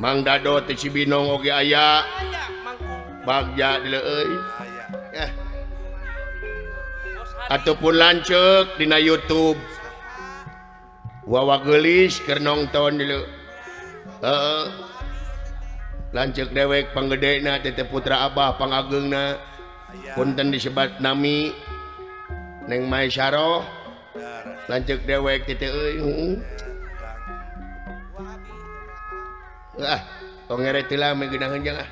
Mang Mangdado ti Cibinong oge aya. Bagja dileueuy. Eh. Ataupun lanceuk dina YouTube. Wawa geulis keur nonton dileu. Heeh. Lanceuk dewek panggedena teh putra Abah pangageungna. Punten disebat nami Neng Mai Lanceuk dewek teh teh euy. Heeh. ah pengere tilah meginangan jangan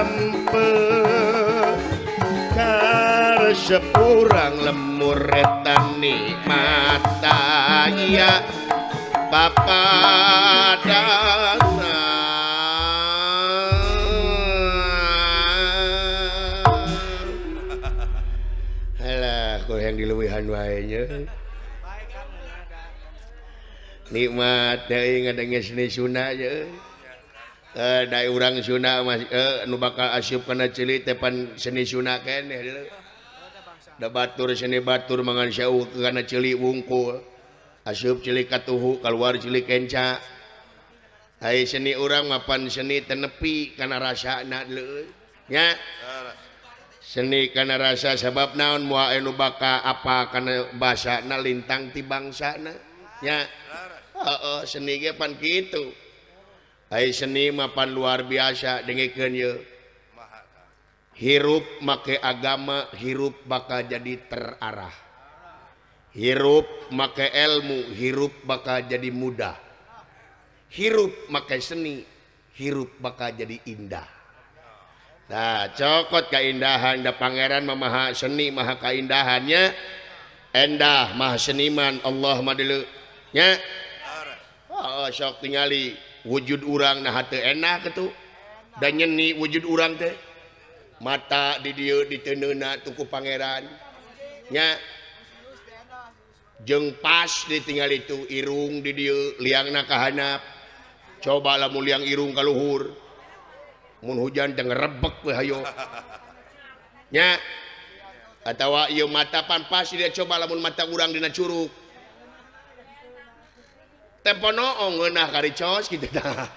sampe sepurang lemur etani mata iya. Papadana alah kalau yang diluwihan wainya nikmat eh, dari ngadengnya seni sunah aja ya. Uh, dai urang Suna uh, eh, nu bakal asyup karena cili tepan seni Sunda kene da batur seni batur mangan syau kana cili wungkul. Asyup cili katuhu keluar cili kenca. Hai seni orang mapan seni tenepi karena rasa nak ya seni karena rasa sebab naon mua eh enu baka apa karena bahasa na lintang ti bangsa na. Ya uh, seni pan gitu ai seni mapan luar biasa dengikeun ye. Hirup make agama hirup bakal jadi terarah. Hirup make ilmu hirup bakal jadi mudah. Hirup make seni hirup bakal jadi indah. Nah cokot keindahan da pangeran mah maha seni maha keindahannya endah maha seniman Allah mah dulu nya. Oh, sok tingali wujud urang nah enak itu dan nyeni wujud urang teh mata di dia ditenuna tuku pangerannya jeng pas ditinggal itu irung di dia liang nakahanap cobalah lamun liang irung kaluhur mun hujan dengan rebek hayo. Nya atawa ieu mata panpas dia coba lamun mata urang dina curug. tempo noong oh, ngeunah karicos gitu tah.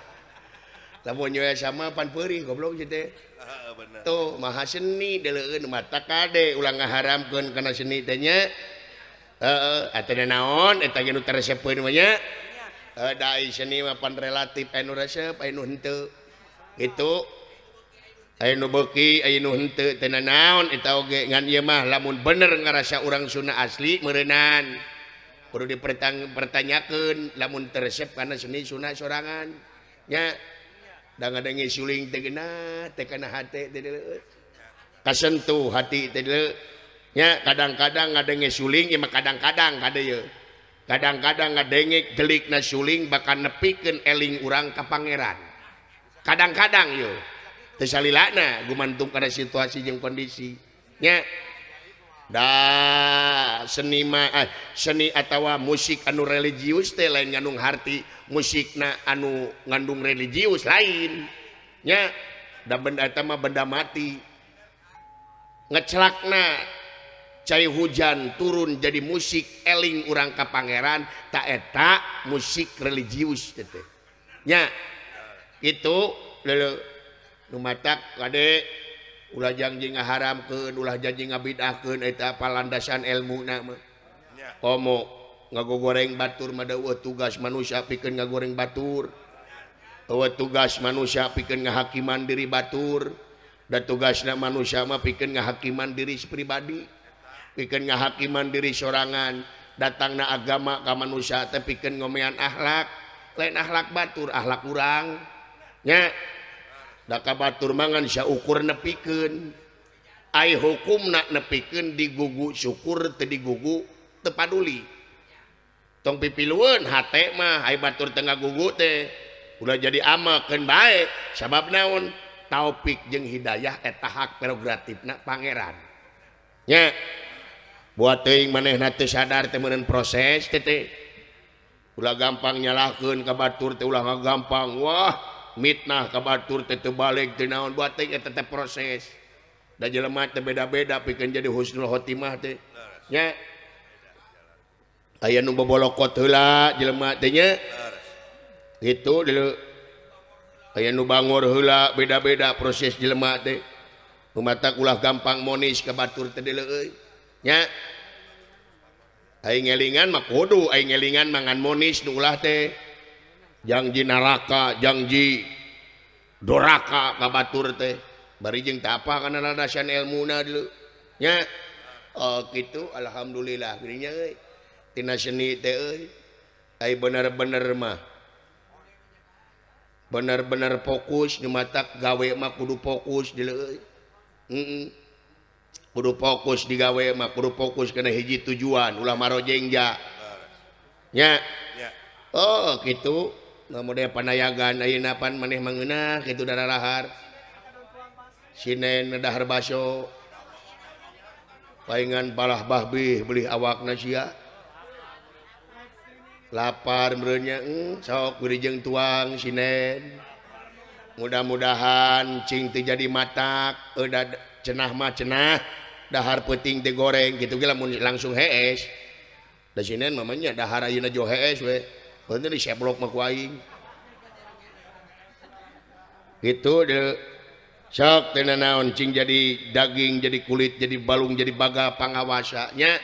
Lamun nyoe sama pan peurih goblok gitu. Ah, Tuh maha seni deuleueun mata kade ulang ngaharamkeun kana seni teh nya. Heeh, atuh naon eta geus teresepeun mah nya. Uh, dai seni mah pan relatif anu resep anu henteu. Gitu. Ayeuna beuki ayeuna henteu teh naon eta oge ngan ieu mah lamun bener ngarasa urang Sunda asli meureunnan. perlu dipertang pertanyakan lamun tersep karena seni sunnah sorangannya dan ngadenge suling teh genah teh kana hati teh kasentuh hati teh nya kadang-kadang ngadenge suling ya kadang-kadang kada ya kadang-kadang ngadenge gelik na suling bakal nepikeun eling urang ka pangeran. Kadang-kadang yo teu salilana gumantung kana situasi jeung kondisi. Nya dah senimaan seni atautawa eh, musik anu religius teh lain ngandung hati musik na anu ngandung religius lainnya dan benda mah benda mati. Ngecelakna cair hujan turun jadi musik eling urang ka Pangeran tak etak musik religius tetenya itu lele numatak kadek ulah janji ngaharamkeun ulah janji ngabidahkeun eta apa landasan ilmu nama komo ngagogoreng batur mada eueuh tugas manusia pikeun ngagoreng batur. Eueuh tugas manusia pikeun ngahakiman diri batur. Da tugasna manusia mah pikeun ngahakiman diri pribadi. Pikeun ngahakiman diri sorangan. Datangna agama ka manusia teh pikeun ngomean akhlak lain akhlak batur akhlak urang. Nya. daka batur mangan Sy ukur nepikeun. Ai hukumna nepikeun digugu syukur teu digugu teu paduli. tong pipiluan hate mah ai batur tengah gugu teh. Udah jadi amakeun bae sabab naon? Taufik jeung hidayah eta hak prerogatifna pangeran. Nya buat teuing manehna teu sadar teu meureun proses teh ulah gampang nyalahkeun ka batur teh ulah gampang. Wah mitnah kabatur buat dinaon eta teh proses. Da jelema teh beda-beda pikeun jadi husnul khotimah teh. Nya? Aya nu bobolokot heula jelema teh nya? Itu dulu aya nu bangor heula beda-beda proses jelema teh. Pemata ulah gampang monis kabatur teh deuleuy nya? Aing ngelingan mah kudu aing ngelingan mangan monis nu ulah teh. janji naraka janji doraka kabatur teh. Bari jeung teh apa kana ladasan ilmuna dulu. Nya? Oh gitu alhamdulillah. Dirinya tina seni teh euy. Ai bener-bener mah. Bener-bener fokus di matak gawe mah kudu fokus dulu mm -mm. kudu fokus digawe mah kudu fokus kena hiji tujuan ulah marojengja ya oh gitu. muda panayagan napan maneh mengenah itu darah lahar. Sinendahar baso. Palingan balah bahbih beli awak nasia lapar merenya hmm, sok jeung tuang Sinen. Mudah-mudahan Cingti jadi mata udah eh, cenah mah cenah dahar puting digoreng gitu gila langsung hees. Da Sinen mamanya dahar Ayuna Jo hees we. Bener seblok mah kuaing. Itu de sok teu naon cing jadi daging, jadi kulit, jadi balung, jadi baga pangawasanya.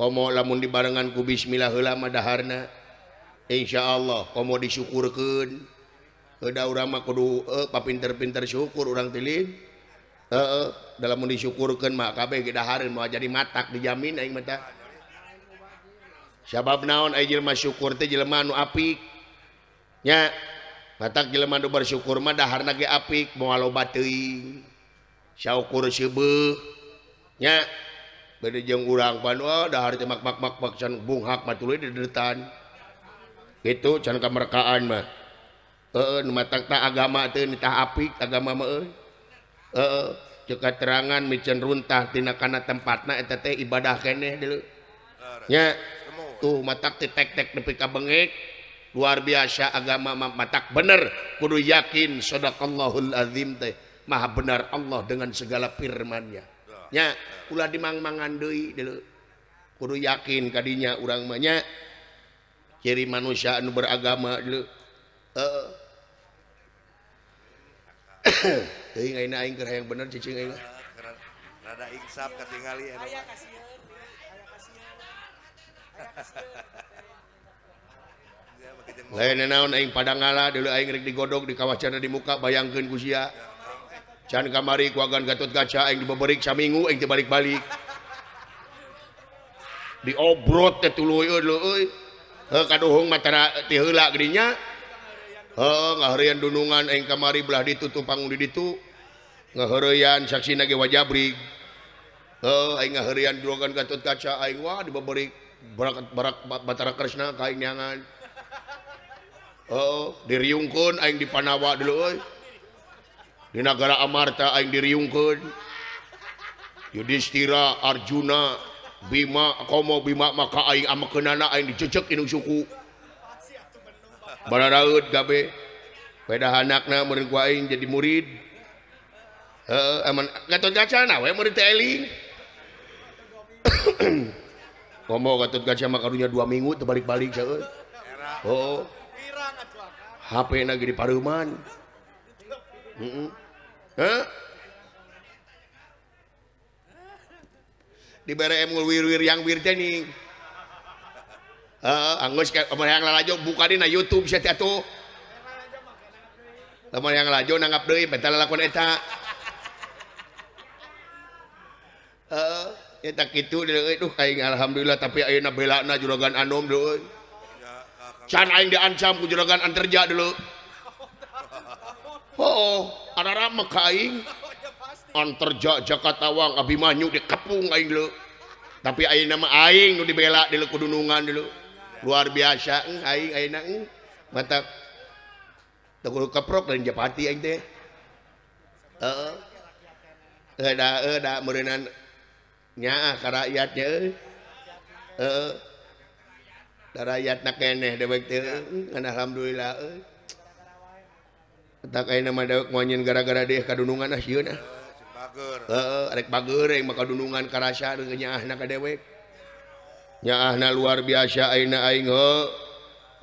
Komo lamun dibarengan ku bismillah heula mah daharna. Insyaallah komo disyukurkeun. Heuda urang mah kudu eh, papinter-pinter syukur urang tilin. Eh, eh, dalam disyukurkeun mah kabeh ge dahareun mau jadi matak dijamin aing mata. sabab naon Jelma syukur teh Jelma apik. Nya, mata Jelma bersyukur daharna ge apik moal loba teuing. Syukur seubeuh. Nya sibenya jeung urang pandahar oh, teh mak mak mak mak can bunghak mah di deretan kitu can kamerkaan mah. Heeh nu matak tak agama teh nitah apik agama mah euy heeh ceuk terangan micen runtah tina kana tempatna eta teh ibadah keneh deuleu nya tuh mata titek-tek nepi ka bengek. Luar biasa agama matak bener. Kudu yakin sadaqallahul azim teh maha benar Allah dengan segala firman-Nya. Nya ulah dimang-mangan deui dulu kudu yakin kadinya urang mah nya. Ciri manusia anu beragama dulu heeh. Teuing aing keur hayang bener cicing aing. Rada insaf katingali anu. lain pada ngala dulu digodok di kawacana di muka bayangkan kusia can kamari kuagan gatot kaca Aing dibeberik saminggu Aing dibalik-balik diobrot tetulu dulu kaduhung mata tihela heuh ngaharian dunungan aing kamari belah ditutup pangung di ditu. Ge wajabrig Heh aing ngaharian drogan gatot kaca aing wah dibeberik. Barak Batara Krishna kainangan Oh diriungkeun Aing di Panawa dulu di negara Amarta Aing diriungkeun. Yudhistira Arjuna Bima komo Bima maka Aing amekeunana Aing dicecek inung suku. Bararaeut gabe. Beda anakna ku Aing jadi murid. Eh, aman. Gatot gacana we murid eling Komo Gatot Kaca mah karunya 2 minggu terbalik-balik seueur. Eh. Oh, oh. HP na di paruman. Heeh. Heh. Dibere emul wir-wir yang wir teh nih. Heeh, anggeus ka yang lalajo buka dina YouTube sia teh atuh. Lamun yang lalajo nanggap deui, bentar lalakon eta. Heeh. Eta kitu deui duh aing Alhamdulillah tapi ayeuna belana juragan Anom aing diancam ku juragan anterja dulu Oh ada aing. Anterja Jakarta Wang Abimanyu dikepung aing dulu tapi aing nama aing nu dibela di kudunungan dulu luar biasa eng aing ayeuna eng. Mata tekul keprok dan japati aing teh. Heeh. Uh, ada da meureunan nya rakyatnya da rakyat nak keneh dewek teh eh, alhamdulillah euy tak ayeuna mah dewek nganyin gara-gara deh kadunungan ah sieun ah. Heeh rek bager yang maka dunungan karasa nya nyaahna ka dewek nyaahna luar biasa ayeuna aing heuh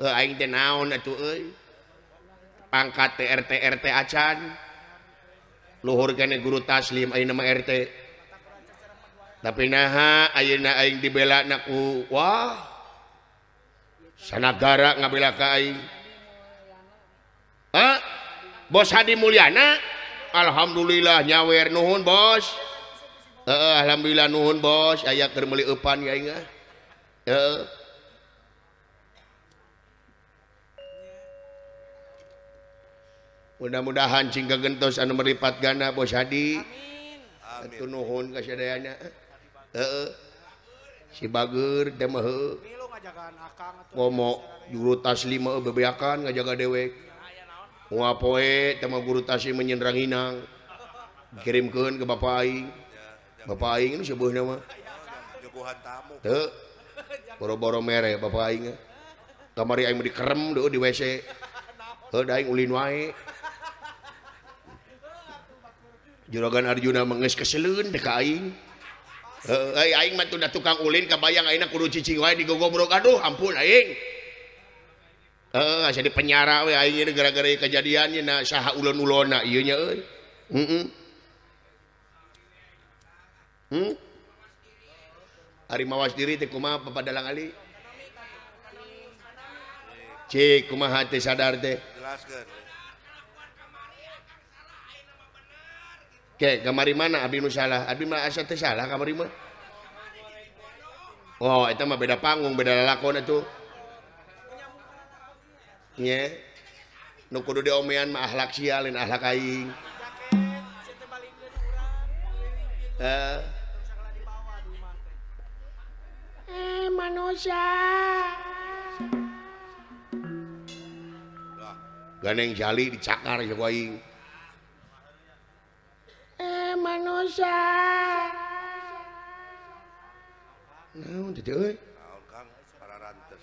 aing teh naon atuh euy. Pangkat TRT RT acan. Luhur kene guru taslim ayeuna mah RT tapi naha ayeuna aing dibela naku wah sanagara ngabela ka aing. Ah bos Hadi Mulyana? Alhamdulillah nyawer nuhun bos. Heeh alhamdulillah nuhun bos. Aya keur meuli eupan ya aing ah. heeh. Mudah-mudahan cing gentos anu meripat gana bos Hadi. Amin. Amin. nuhun kasadayana heeh ah. sibager ngomong juru taslima bebeakan ngajaga dewek. Mua poe tema guru tasih menyenderang Inang kirimkan ke Bapak Aing. Bapak Aing ini sebuah nama. Boro-boro mere Bapak Aing. Kamari Aing dikerem dulu di WC ada Aing ulin wae. Juragan Arjuna menges keselun deka Aing. Eh, eh, aing mah udah tukang ulin kabayang ayeuna kudu cicing wae digogobrok aduh ampun aing. Heeh, uh, jadi penyara we aing gara-gara kejadiannya na saha ulun-ulona ieu nya euy. Heeh. Hmm? Ari mawas diri teh kumaha papadalang ali? Cik kumaha teh sadar teh? Jelaskeun. Oke, kamari mana Abi nu salah? Abi mah asa teh salah kamari mah. Oh, itu mah beda panggung, beda lakon itu. Nye. Nu kudu diomean mah akhlak sia lain akhlak aing. Eh. Eh, manusia. Ganeng jali dicakar jeung aing. eh manusia naon teh euy kang pararantes.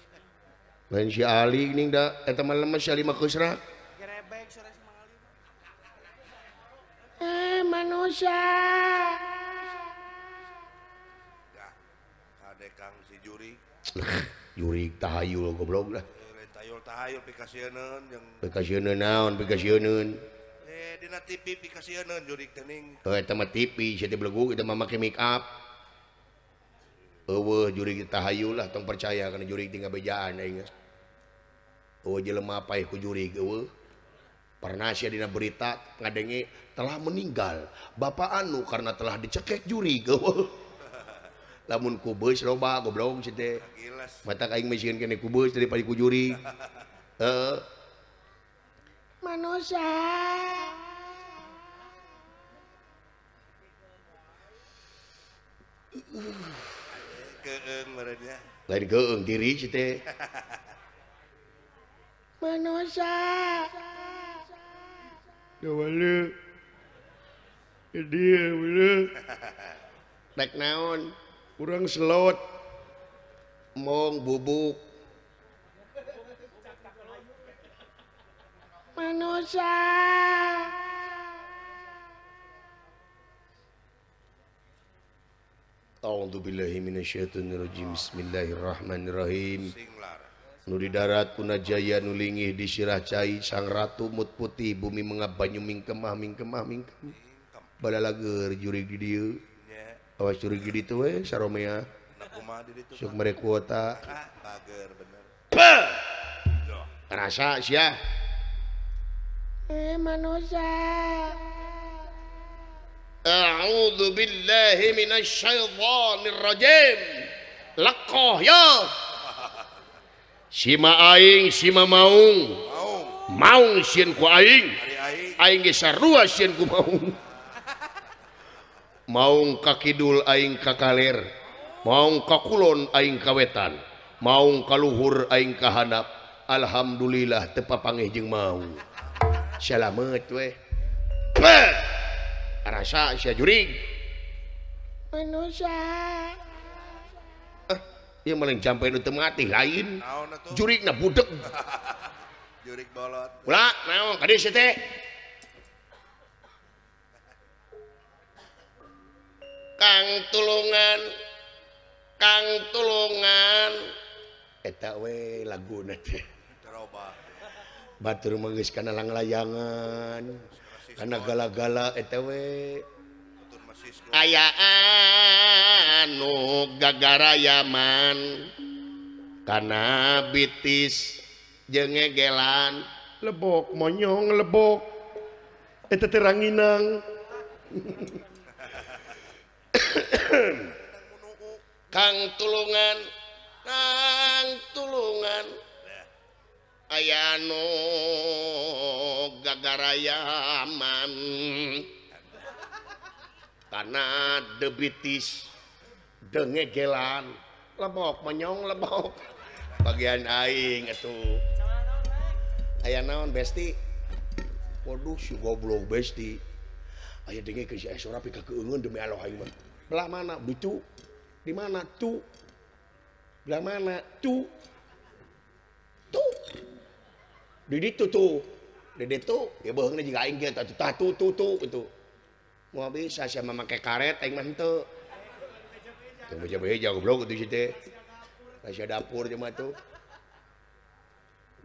Lain si Ali ning da eta mah lemes si Ali mah keusra gerebek sore semangalik eh manusia kade kang si juri juri tahayul goblok lah tahayul tahayul pikasieun jeung pikasieun naon pikasieun Dina TV dikasih non jurik tening. Oh, itu mah TV, teh belegu, itu mah make make up. Eueuh jurig tahayu lah, tong percaya kana jurig tinggal bejaan aing. Ewe jelema paeh ku jurig ewe. Pernah sia dina berita ngadenge telah meninggal Bapak Anu karena telah dicekek jurig ewe. Lamun ku beus loba goblok sih teh. Mata aing mesin kene ku beus daripada ku jurig. Eh, manusia. Lain keung diri teh. Manusia. Ya wale. Ya dia wale. Rek naon? Kurang selot. Mong bubuk. manusia A'udzubillahiminasyaitonirrojim Bismillahirrahmanirrahim. Nu di darat punajaya nulingih di sirah cai sang ratu mut putih bumi mengap banyu mingkemah mingkemah mingkem. Bala lager juri di dieu awas juri di ditu we eh, saromea. Sok mere kuota. Rasa sia manusia A'udzu billahi minasyaitonir rajim. Lekoh يا Sima aing sima maung. Maung. Sieun ku aing. Aing. Geus sarua sieun ku maung. Maung ka kidul aing ka kaler. Maung ka kulon aing ka wetan. Maung ka luhur aing ka handap alhamdulillah teu papangih jeung maung. Salamet eh. we. Beuh! Rasa sia jurig. Manusia. Eh, ah, ieu maling jampe nu teu mati lain. naon atuh Jurig na budeg. jurig bolot Ulah, naon kadis dieu sia teh? Kang tulungan. Kang tulungan. Eh, Eta we laguna teh. batur mengis karena lang layangan karena gala-gala etw ayaan nu gagarayaman. Karena bitis jengegelan lebok monyong lebok. Eta teranginang kang tulungan kang tulungan. aya no gagarayaman. Karena debitis dengegelan lebok menyong lebok. Bagian aing itu aya naon besti? Waduh si goblok besti. Aya denge ke si esora pika keungun demi Allah aing mah. Belah mana? Bucu di mana? Tu. Belah mana? Tu. Tu. Didi tutu. di tu, ya bohong juga aing gitu. Tuh, tu tu tu gitu. Mau bisa siapa memakai karet, aing mah henteu. Teu beja beja, goblok itu teh. Rahasia dapur cuma tuh.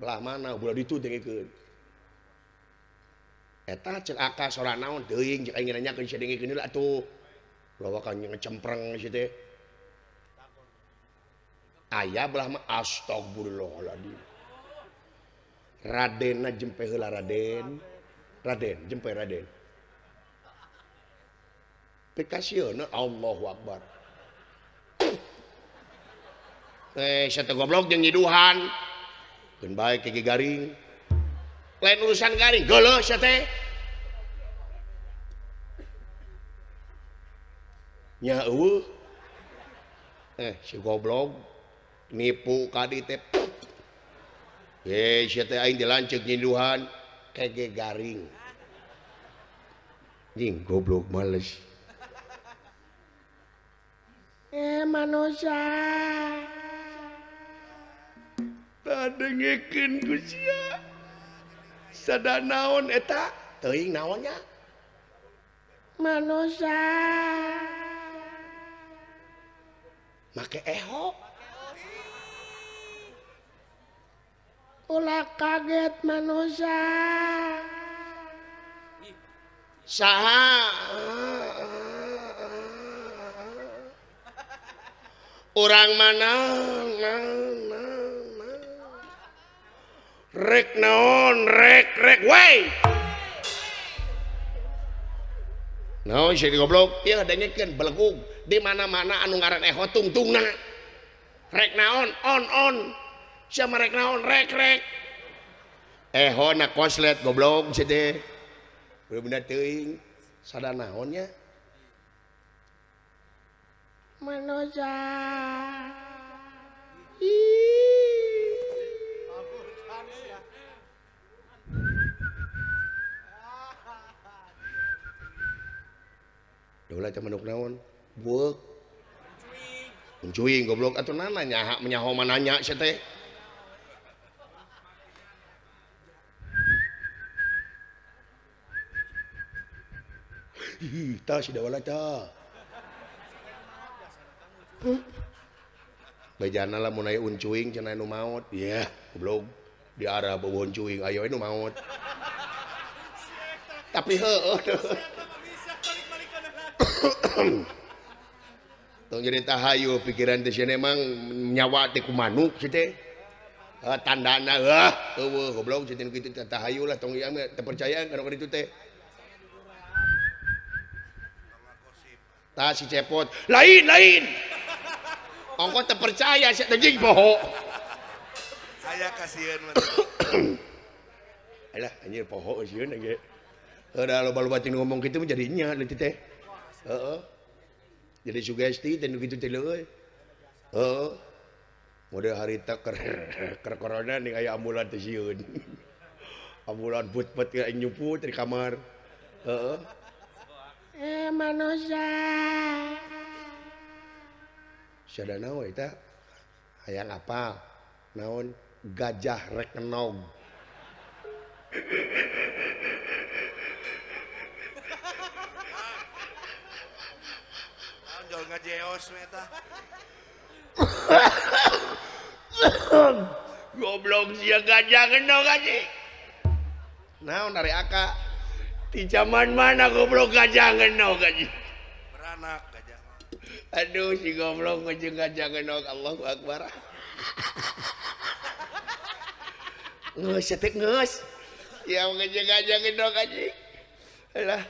Belah mana, bulan itu dengikin. Eta cek aka sora naon, deuing cek aing nanya ke situ dengikin lah tuh. Lawakan yang ngecempreng situ. Ayah belah mah astagfirullahaladzim. Radena jempe hela Raden. Raden jempe Raden. Pikasioner eh? Allahu Akbar. Eh satu goblok jeung nyiduhan? Keun bae kiki garing. Lain urusan garing geuleuh sia teh? Nya eueuh eh si goblok nipu ka di teh. dilancet nyiduhan kege garing. Jing goblok males eh manusia tadengekeun ku sia sada naon eta. Teuing naonnya manusia make ehok ulah kaget manusia. Saha. Orang mana rek naon rek rek wey! Naon sih goblok iya adanya belegug. Di mana mana anu ngaran eh tungtungna rek naon on on. siya marek naon rek rek eho na koslet goblok si teh belum benda teing sada naonnya manoja Dola cuman nuk naon, buak, mencuing goblok atau nana nyaha menyaho mananya sih teh. Bejanalah aya uncuing cenah nu maut. ya yeah, goblok. Di arah bawa uncuing ayo nu maut. Tapi heueuh. Tong jadi tahayu pikiran di sini emang nyawa di kumanu sih teh. tandana, ah, eueuh goblok sih gitu tahayu lah tong ieu terpercaya kana itu teh. Tah si cepot. Lain lain. Ongko terpercaya si anjing boho. Saya kasihan mah. Alah anjir poho sieun ge. Ada eh, loba-loba ting ngomong gitu menjadi nya nanti teh. Heeh. Jadi sugesti dan gitu teh leuy. Heeh. Eh, Model harita ker ker corona nih kayak ambulan teh sieun. ambulan put-put nyuput di kamar. Heeh. Eh manusia. Sada naon eta? Hayang apa? Naon gajah rek kenog. Anjol ngajeos we eta. Goblok sia gajah kenog anjing. Naon dari aka? di zaman mana goblok kajangan no gaji? Beranak kajangan aduh si goblok ngejeng kajangan no Allahu Akbar. Ngeus setek ngeus. Ya ngejeng kajangan no gaji. Alah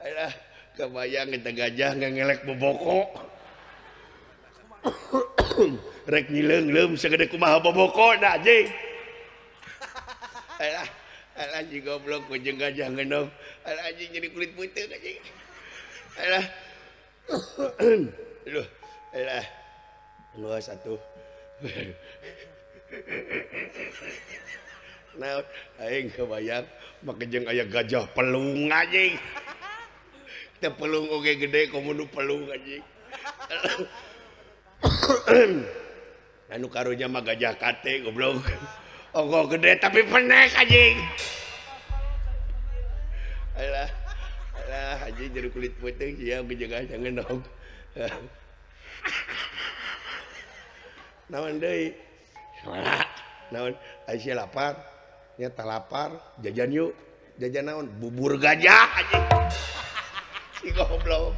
alah. Kebayang kita gajah nggak ngelek boboko. Rek nyileng lem segede kumaha boboko dah jeng alah alah si goblok ngejeng kajangan no anjing jadi kulit putih anjing. Alah. Lu alah. Luas satu. Nah aing kebayang make jeung aya gajah pelung anjing. Teu pelung oge gede komodo pelung anjing. Anu karunya mah gajah kate goblok. Ogo gede tapi penek anjing. Alah. Alah, anjing jadi kulit putih sia kejaga jangan dong. Naon deui? Salah. Naon? Aisyah lapar, nyata lapar, jajan yuk. Jajan naon? Bubur gajah anjing. Si goblok.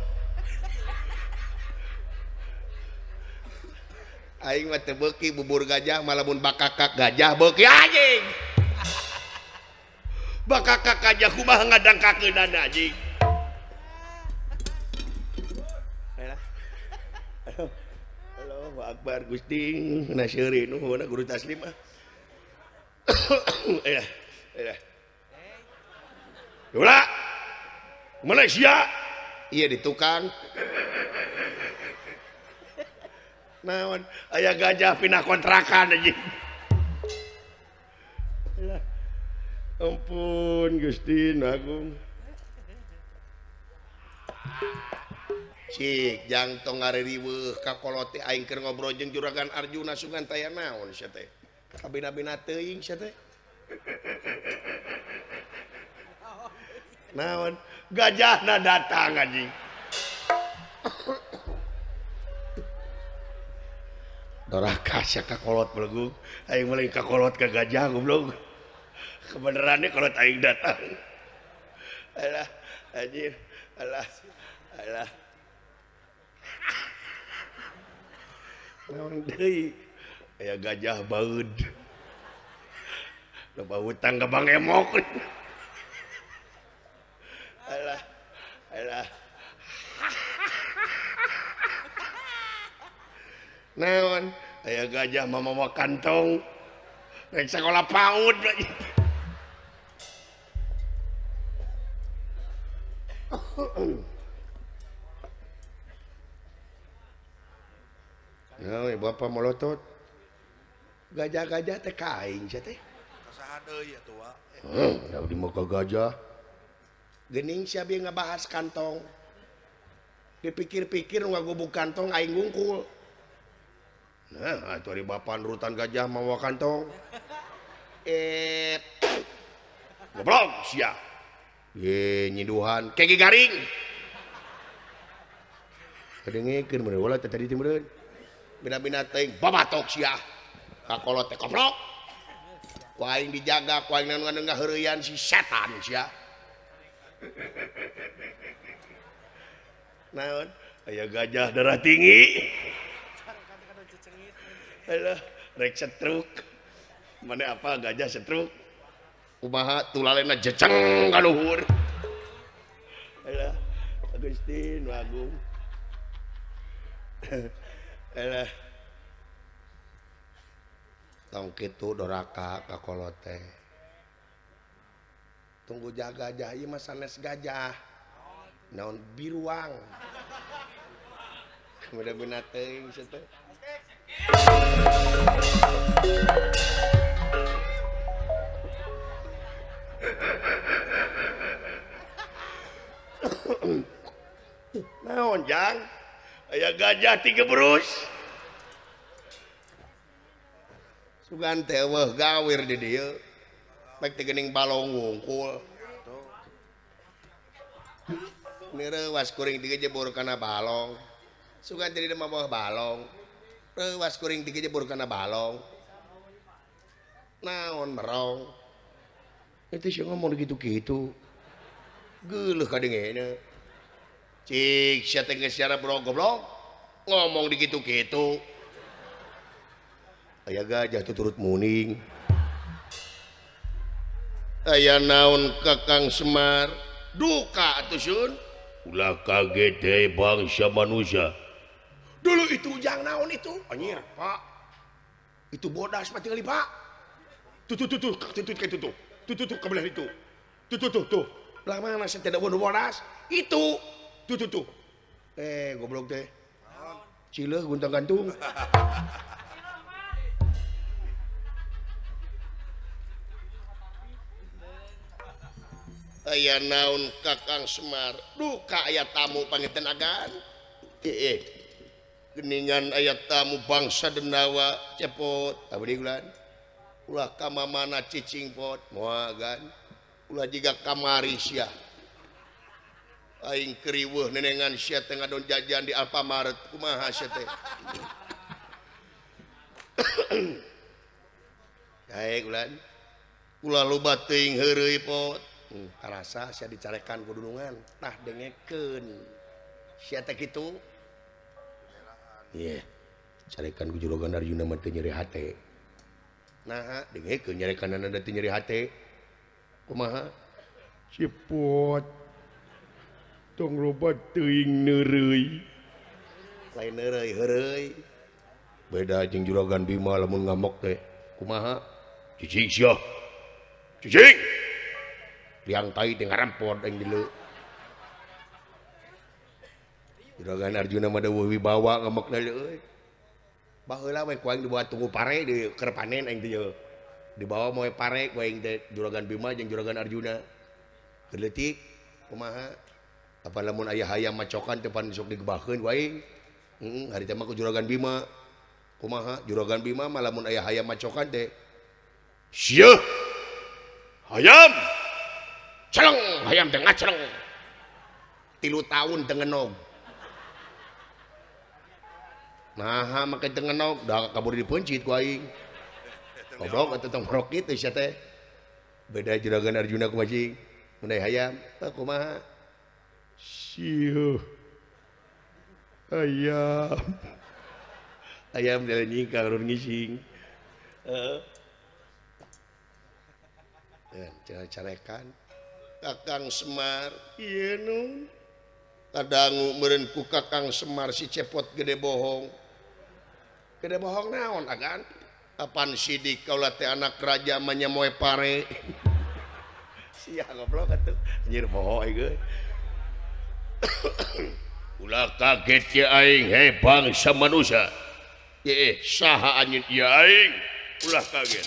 Aing mah teu beuki bubur gajah malamun bakakak gajah beuki anjing. baka kakaknya kumah ngadang kakek dana ji Halo Akbar Gusti Nasiri nuhuna guru taslim ah. Ayah, ayah. Yola. Malaysia. Iya di tukang. Naon, ayah gajah pindah kontrakan aja. ampun Gusti Agung Cik jantung ngaririweuh ka kolote aing keur ngobrol jeung juragan Arjuna Sugan taya naon sia teh. Kabina-bina teuing sia teh. Naon? Gajahna datang anjing. Doraka sia kakolot belgung. Aing meling kakolot ka gajah goblok. kebenarannya kalau taing datang. Alah anjir alah alah. Naon deui aya gajah baud loba hutang ke bang emok. Alah alah. Naon? Aya gajah mama kantong rek sekolah paud Hai Bapak melotot gajah-gajah TK gajah. Gening siapa ngebahas kantong. Dipikir-pikir nggakgubuk kantong aing ngungkul nah itu dari bapan rutan gajah mau kantong. Eh. Goblok siap ye nyiduhan. Kegi garing. Kedengekeun bener wala teh tadi timeureun bina-bina teuing babatok sia kakolot teh koprok. Ku aing dijaga ku aing nanu nengah heureuyaan si setan sia naon? Aya gajah darah tinggi. Alah, rek setruk. Mana apa gajah setruk? kumaha tulalena jeceng kaluhur Alah, Agustin nu agung. Alah. Tong kitu doraka ka kolote. Tunggu jaga gajah ieu mah sanes gajah. Naon biruang. Mudah-mudahan teuing situ. naon jang? Aya gajah tiga berus sugan teweh gawir di dia. Baik tegening balong wungkul. Was kuring tiga jebur karena balong. Sugan jadi demam bawah balong. Rewas kuring tiga jebur karena balong. Naon merong? itu sih ngomong gitu-gitu? Geuleuh kadengnya cik saya tengah secara bro? Goblok ngomong di gitu-gitu ayah gajah tuh turut muning. Ayah naon kakang semar? Duka atuh sun ulah kaget deh bangsa manusia. Dulu itu ujang naon itu? Anjir pak. Itu bodas mati kali pak. Tuh tuh tuh. Tuh tuh tuh tuh tuh. tuh tuh tuh kebelah itu. Tuh tuh tuh tuh lah mana saya tidak bodoh bodas? Itu. Tuh tuh tuh eh goblok teh. Cileh guntang gantung. Aya naon kakang Semar? Duka aya tamu pangetenagaan. Eh, eh. geningan aya tamu bangsa denawa cepot. Abdi bulan ulah kam mana cicing pot muagan. Ulah jika kamari sia aing kriweuh nenengan sia teh ngadon jajan di Alfamart kumaha sia teh? Daek ulan. Ulah loba teuing heureuy pot. Hmm, karasa sia dicarekan ku dunungan tah dengekeun sia teh kitu? Iya. Yeah. carekan ku jorogan Arjuna mah teu nyeri hate. nah nyari kanan nyeri kumaha cipot tong robot teuing neureuy lain neureuy heureuy beda jeung juragan Bima lamun ngamuk teh kumaha cicing sia cicing! Liang tai teh ngarampot aing dilu juragan Arjuna mah wibawa ngamukna euy. dibuat tunggu pare di teh. dibawa mau pare juragan Bima jeung juragan Arjuna. Detik kumaha? Apa lamun ayah hayam macokan depan digebahkeun ku aing hmm, hari mah ku juragan Bima. Kumaha? Juragan Bima mah lamun ayah hayam macokan teh sieu hayam! Celeng! Hayam teh celeng tilu tahun tengenog nah make dengan nok da kabur dipencit ku aing. Goblok atau tong rok itu eh, sia teh beda juragan Arjuna ku majing munai hayam tah kumaha? Sieuh ayam ayam dari nyingkang run ngising. Heeh. Uh. carekan. Kakang semar. Iya nun kadang meureun ku kakang semar si cepot gede bohong. Gede bohong naon agan apan sidik kaula teh anak raja manya moe pare? Sia goblok atuh. Anjir bohong geus ulah kaget ya aing hei bangsa manusia. Ye saha anjeun ieu aing. Ulah kaget.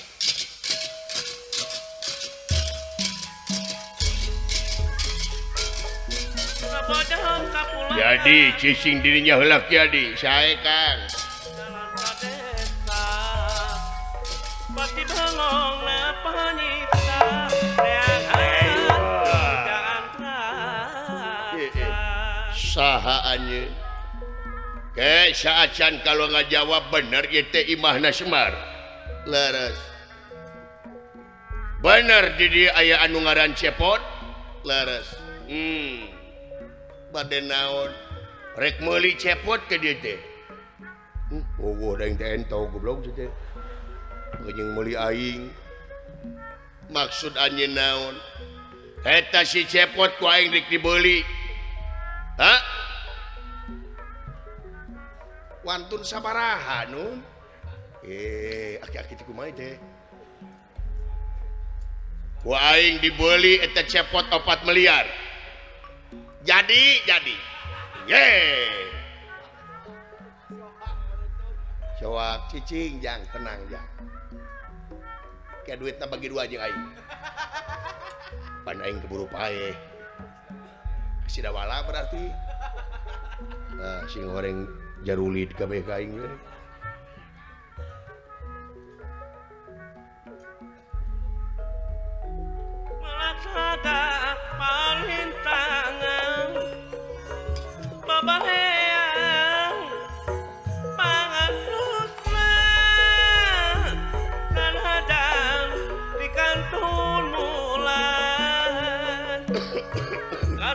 Jadi cicing dirinya heula jadi sae kang ke saatcan kalau nggak jawab bener itu Imahna Semar. Leres. Bener Didi aya anu ngaran cepot? Leres. Hmm. bad naon? Rek meuli cepot ke dieu teh? Hmm. oh, goblok ujung muli aing. Maksud anjing naon? Eta si cepot ku aing rek dibeli. Ha? Wantun sabaraha nun eh aki-aki ti kumaha teh? Ku aing dibeli eta cepot 4 miliar. Jadi jadi. Ye Coak cicing jang tenang jang. pakai duit bagi dua aja aing pan aing keburu pae. Ah, si dawala berarti. Nah sing goreng jarulit kabeh ka aing Malaka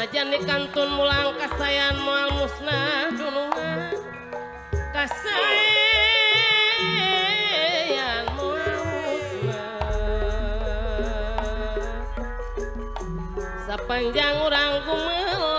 najan kantun mulang kasayan mual musnah dunungan kasayan mual musnah. Sepanjang orang gumel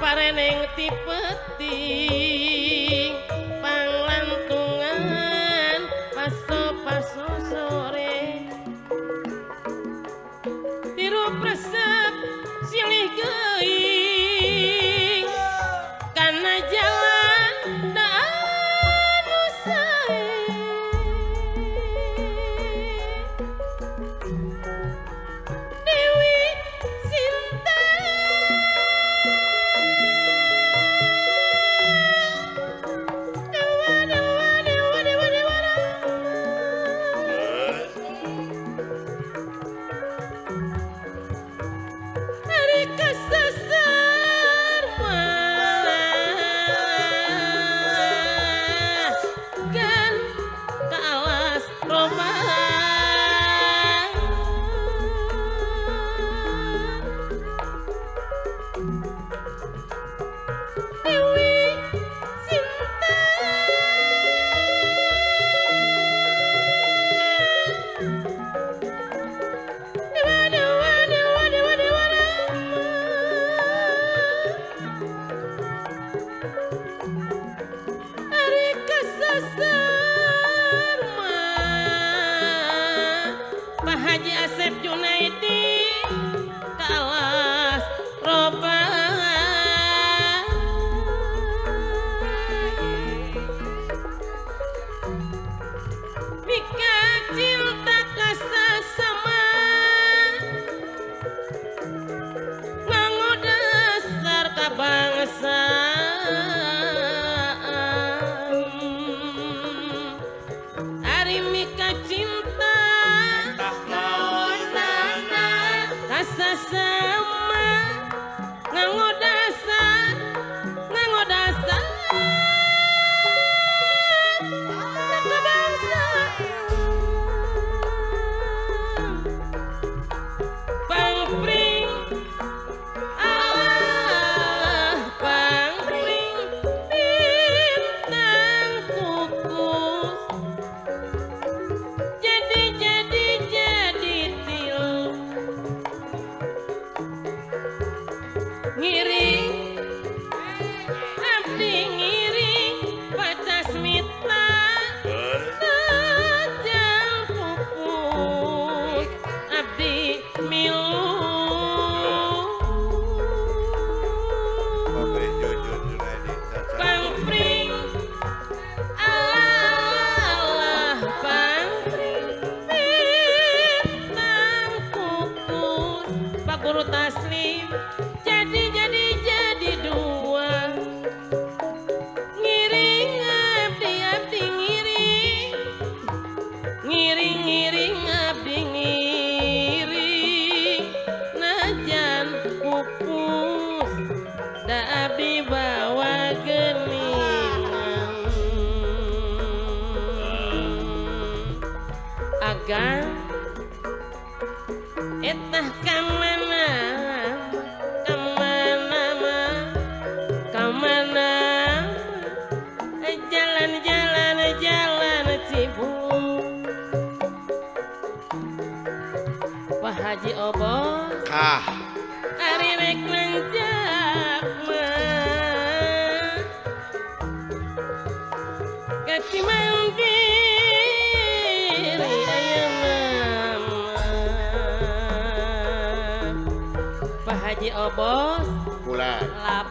parening tip. Guru Taslim. Bos. Bulan. Lap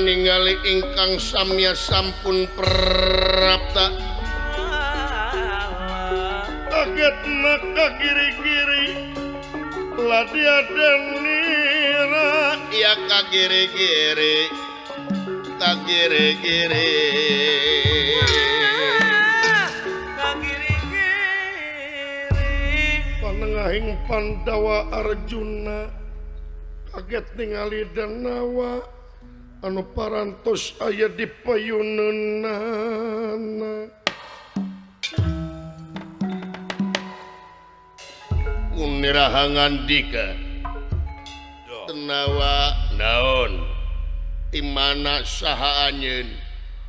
ningali ingkang samya sampun prapta kaget maka giri-giri ladi ada nira. Ya kagiri-giri kagiri-giri panengahing Pandawa Arjuna. Kaget ningali Danawa anu parantos aya di payunun unirahangan dika. Tenawa. Naon? Timana sahaanyeun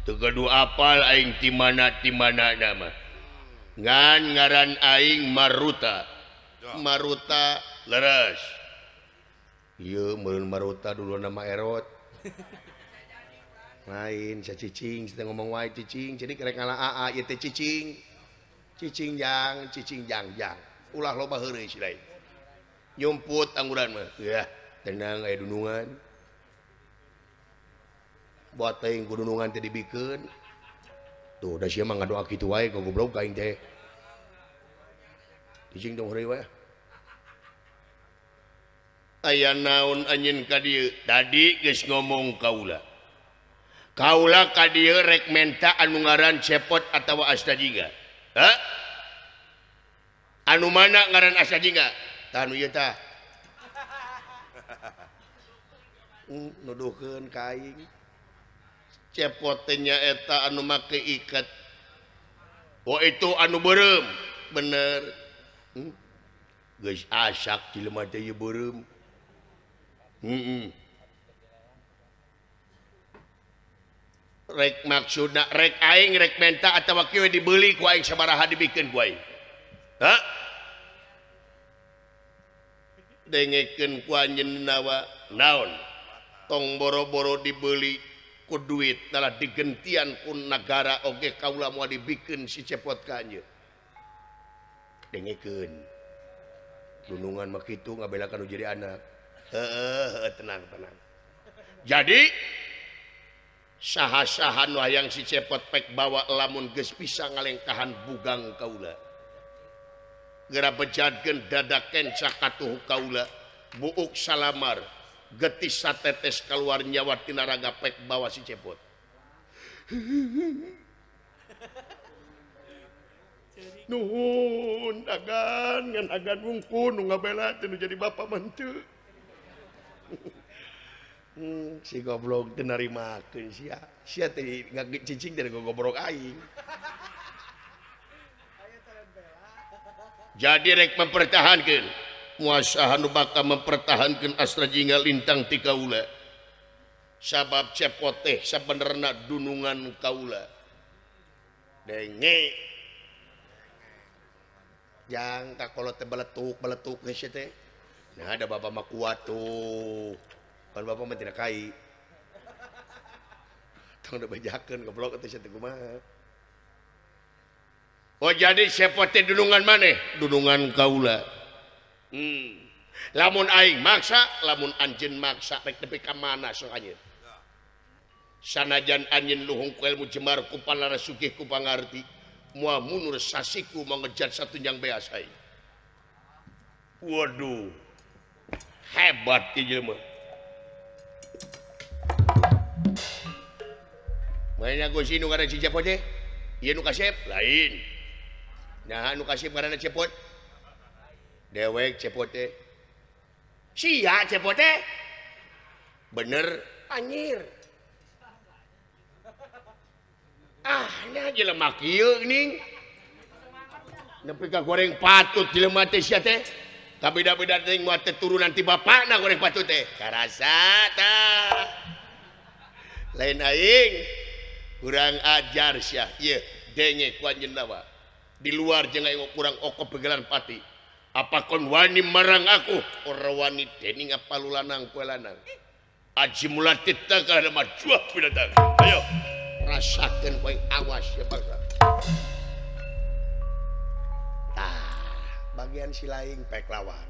teu kudu apal aing timana timana nama. Ngan ngaran aing maruta. Maruta. Leres. Ieu meureun maruta dulu nama erot. lain saya cicing saya ngomong wae cicing jadi kerek ngalah aa ah, ieu teh cicing cicing jang cicing jang jang ulah loba heureuy si lain. Nyumput angguran mah. Ya tenang aya dunungan. Buat teuing ku dunungan teh dibikeun tuh da sia mah ngadoa kitu wae ka goblok ka aing teh. Cicing dong heureuy wae. Aya naon anjeun ka dieu? Tadi geus ngomong kaula Kaula menta anu ngaran cepot atawa astajiga ha anu mana ngaran astajiga anu ieu tah. Nuduhkeun ka aing cepot teh nya eta anu make ikat. Wa itu anu beureum bener. Hmm? geus asak jelema teh ieu beureum heeh mm -mm. rek maksudna rek aing rek menta atau kieu dibeli ku aing sabaraha dibikin ku aing. Ha dengekeun ku nawa naon? Tong boro-boro dibeli ku duit nala digentian ku negara oge kaula moal dibikin si cepot ka anjeun. Dengekeun. Dunungan mah kitu ngabelakan jadi anak. Heeh tenang tenang. Jadi saha-sahan wayang si cepot pek bawa lamun ges bisa ngalengkahan bugang kaula. Gera bejadgen dadaken sakatuh kaula buuk salamar getis satetes keluar nyawa tinaraga pek bawa si cepot. Nuhun agan ngan agan wungkun nu ngabela teu jadi bapak mantu Hmm, si goblok teu narimakeun sia. Sia teh cicing dari goblok aing. Jadi rek mempertahankan muasaha nu bakal mempertahankan astra jingga lintang ti kaula. Sabab cepot teh sabenerna dunungan kaula. Denge. Jang kalau teh beletuk beletuk geus teh. Nah ada bapak mah kuat tuh. Pan bapak mah tidak kai. Tong udah bajakan goblok atau satu kumaha. Oh jadi siapa teh dunungan mana? Dunungan kaula. Hmm. Lamun aing maksa, lamun anjeun maksa rek tepi ka mana sok anjeun. Sanajan anjen luhung ku ilmu jemar ku palara sugih ku pangarti. mua munur sasiku mengejar satu yang beas aing. Waduh. Hebat ieu mah. banyak negara cepot teh Iya nu kasep lain. Nah nu kasep karena cepot. Dewek cepot teh. Sia cepot teh. Bener anjir. Ah, nya jelema kieu ning. Nepi ka goreng patut jelema teh sia teh. Tapi beda-beda moal teh turunan ti bapakna goreng patut teh. Karasa tah. Lain aing. kurang ajar Syah. Denge nawa di luar je kurang oko pegelan pati. Apa kon wani marang aku? Orang wani dening apa lu lanang kue lanang. Aji mulati tengah nama jua pidatang ayo rasakan kue awas ya bangsa. Nah bagian si lain pek lawan.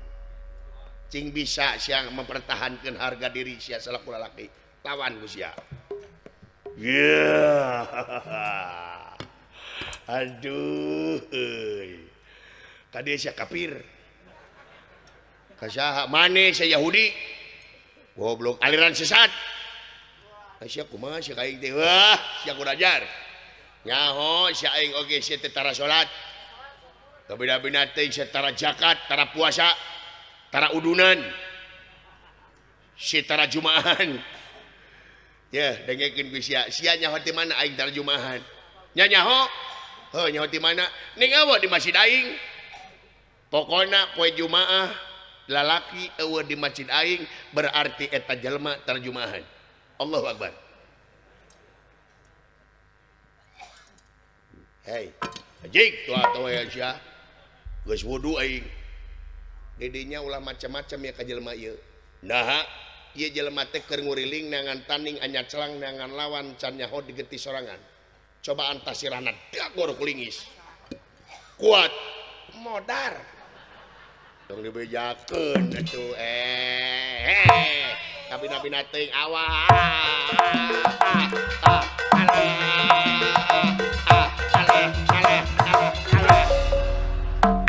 Cing bisa siang mempertahankan harga diri sia selaku lelaki. Lawan gus ya yeah. aduh. Tadi saya kafir kasaha maneh saya Yahudi. Goblok aliran sesat. Sia kumaha sia kaing teh wah sia kudajar nyaho sia aing oge sia teh tara salat beda-beda teh sia tara zakat tara puasa tara udunan sia tara jumaan. ya dengekin sia sia nyaho hati mana aing tarjumahan? Nya nyaho? Heuh, nyaho ti mana? Ning awak di masjid aing. Pokona poe jumaah lalaki eueuh di masjid aing berarti eta jelma tarjumahan. Allahu akbar. Hei ajik tu atau ya sia. Geus wudu aing. Didinya ulah macam-macam ya ka jelema ieu. Naha ia jelema teh keur nguriling nangan tanding anya celang nangan lawan can nyaho digeti sorangan. Cobaan tasirana dagor kulingis kuat. Modar. Dong dibejakeun atuh eh, eh. tapi nabi nating awak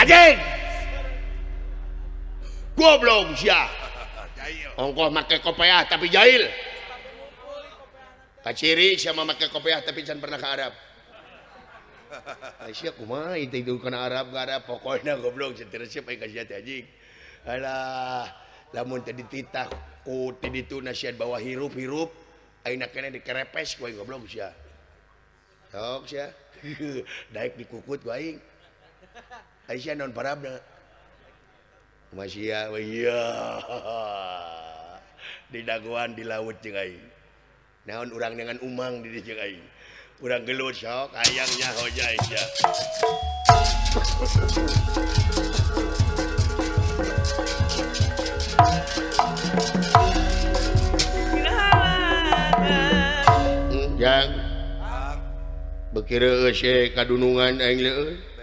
Ajeng! Goblok siapa? Ongkoh make kopeah tapi jahil kaciri siapa make kopeah tapi jangan pernah ke Arab Aisyah kumaha itu itu kena Arab ke Arab pokoknya goblok cetir siapa yang kasih hati anjing alah lamun tadi titah ku tadi itu nasihat bawa hirup-hirup aina kena dikerepes kowe goblok sia sok sia daek dikukut ku aing Aisyah non parabna Masya oh didaguan di laut jengai naon urang dengan umang di jengai urang gelut sok ayangnya hojai ya hmm? Jang. Bekira saya kadunungan aing leueus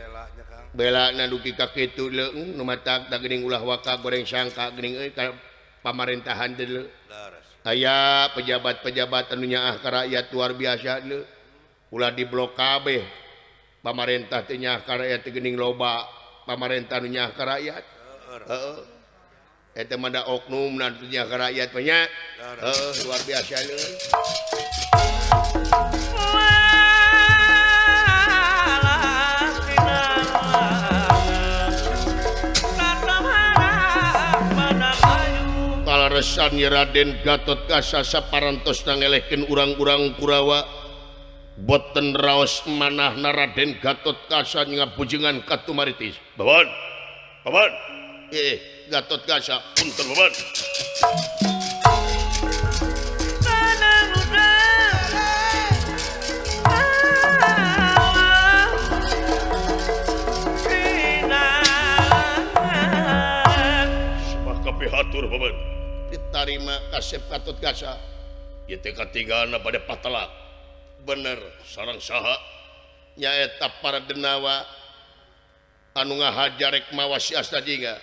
bela na duki ka ituing hmm, ulah waka goreng sangka e, eh, pamarintahan aya pejabat-pejabat anunya ah rakyat luar biasa le. ulah di blok kabeh. Ka rakyat tegening loba. Pamarentah nunya ka rakyat. Oknum nantinya rakyat banyak luar biasa le. Nyi Raden Gatot Kasa saparantos nangelehkeun urang-urang Kurawa boten raos manah Raden Gatot Kasa ngabujengan katumaritis. Baban. Baban. Eh, eh, Gatot Kasa punten baban. hatur paman tarima kasep katut gasa ketiga pada patalak bener seorang saha nyaeta para denawa anu ngahajarek mawasi astajinga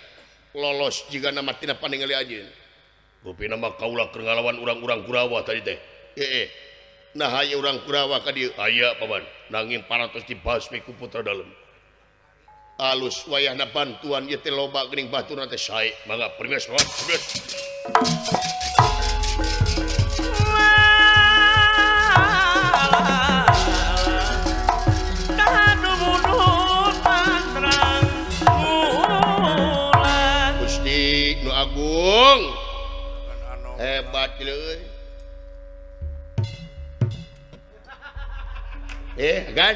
lolos jika nama tina paningali ajin mah nama kaulah kerngalawan orang-orang Kurawa tadi teh. Eh, eh. Nah, hai orang Kurawa kadi ayah paman. Nanging 400 dibasmi ku putra dalam. alus wayahna bantuan ieu teh loba gering batu nanti saya bangga permis Gusti Nu Agung. Hebat leuy eh kan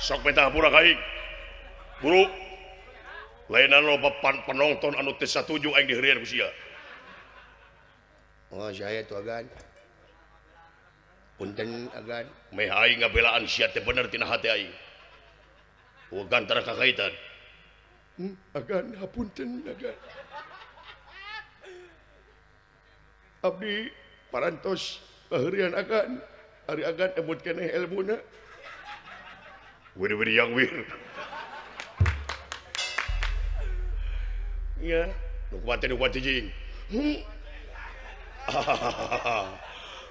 sok buruk lainan bepan penonton anu teu satuju aing diheureun ku sia. oh saya itu agan. Punten agan. Mehai ngabelaan sia teh bener tina hati aing. Ugan tara kakaitan. Hmm, agan hapunten agan. Abdi parantos baharian agan. Hari agan emut keneh elmuna. Wiri-wiriang wir. Ya, nu kuat nu kuat jing. Hmm. Ah.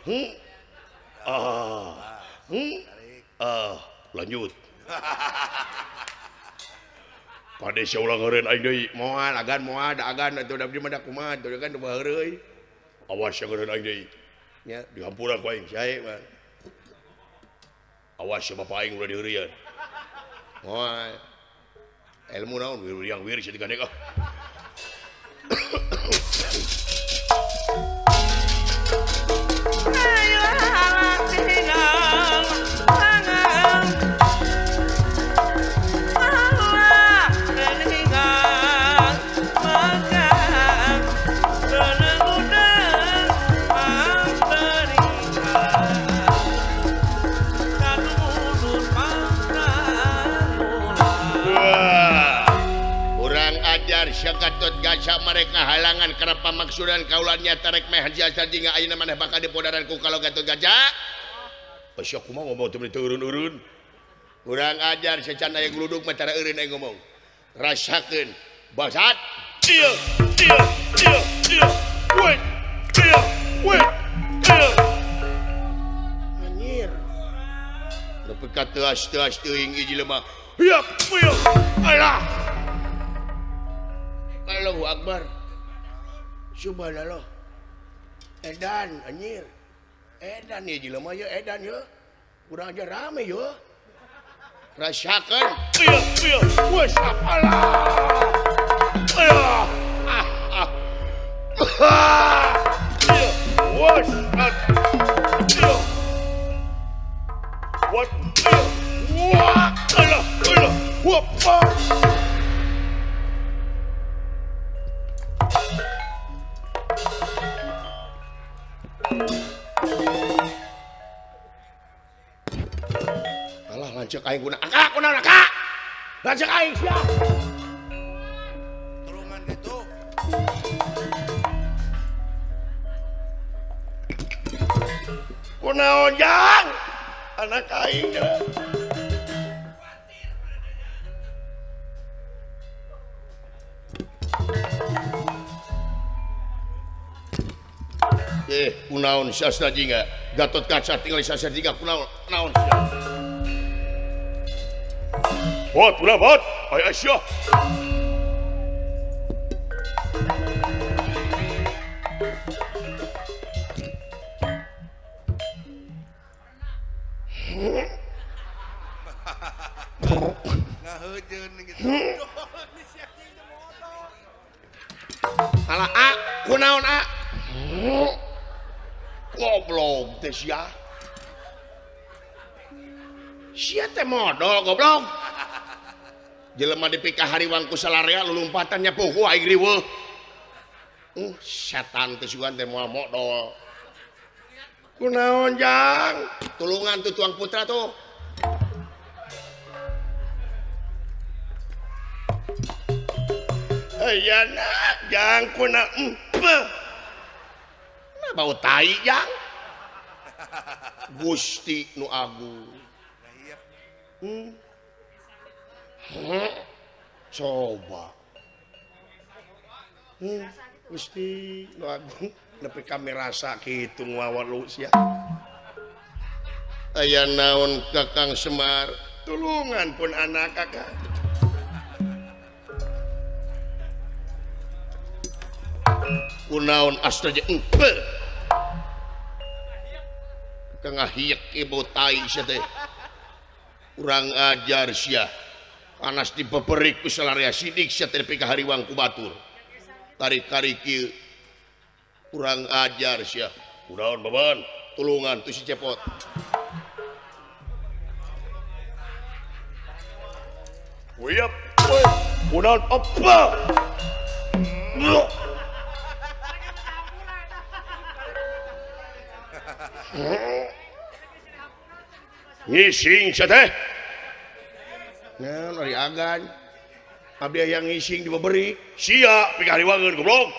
Hmm. Ah. Hmm. Ah, lanjut. Pade sia ulang heureun aing deui, moal agan moal agan atuh da abdi mah da kumaha atuh kan teu heureuy. Awas sia heureun aing deui. Ya, dihampura ku aing, sae mah. Awas sia bapak aing ulah diheureuyan. Wah. Ilmu naon wir yang wir jadi kanek. kaca mereka halangan karena pamaksudan kaulannya tarik meh haji asal jingga ayeuna maneh bakal dipodaranku kalau gatot kaca oh, Pasya kumaha ngomong teu urun-urun. Kurang ajar secan aya gluduk mah tara eureun aya ngomong. Rasakeun basat. Cil cil cil cil. Wait. Cil wait. Cil. Anjir. Nepi ka teas-teas teuing hiji lemah. Hiap, hiap. Alah. Allahu Akbar. Subhanallah. Edan anjir. Edan ya jelema ya Edan ya. Kurang aja rame ya. Rasakan. Iya iya. Wasapalah Iya. Ah ah Ah Iya. Wasat Iya. What Iya. Wah. Allah Allah Wah. Alah lanceuk aing guna akak kunaon akak? Lanceuk aing sia. Turungan gitu. Kunaon jang? Anak aing. Eh, kunaon sastra jingga? Gatot kaca tinggal sastra jingga kunaon? Kunaon? Bot, ulah bot. Ay gitu. Alah A, kunaon A? goblok teh sia. Sia teh modal goblok jelema dipikah hariwang kusalarea salaria lulumpatan nyapu aing riweuh uh setan teh sugan teh moal modal kunaon jang? Tulungan tuh tuang putra tuh. Eh, Ayana jang kuna empe. mau tai Gusti nu Agung. Hmm. coba. Hmm. Gusti nu Agung. Nepi kami rasa gitu ngawal lu sia. Ayah naon kakang Semar? Tulungan pun anak kakak. Kunaon astaja empe kurang ajar Syah panas di ku salaria sidik TPK Hariwangku Batur. Tarik-kariki kurang ajar Syah kudaun beban. Tulungan tu si cepot. Wiyap, kudaun apa? ngising teh eh? nah, Abdi yang ngising diberi siap pikari wangen goblok.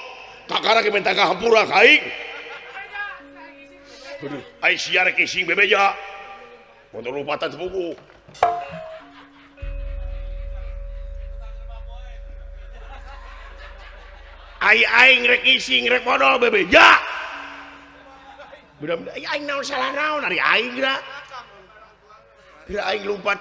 Kakara ke minta kahampura kaing Aduh, ai siar ngising bebeja motor lupatan sepupu Ai aing rek ngising rek modal bebeja lupa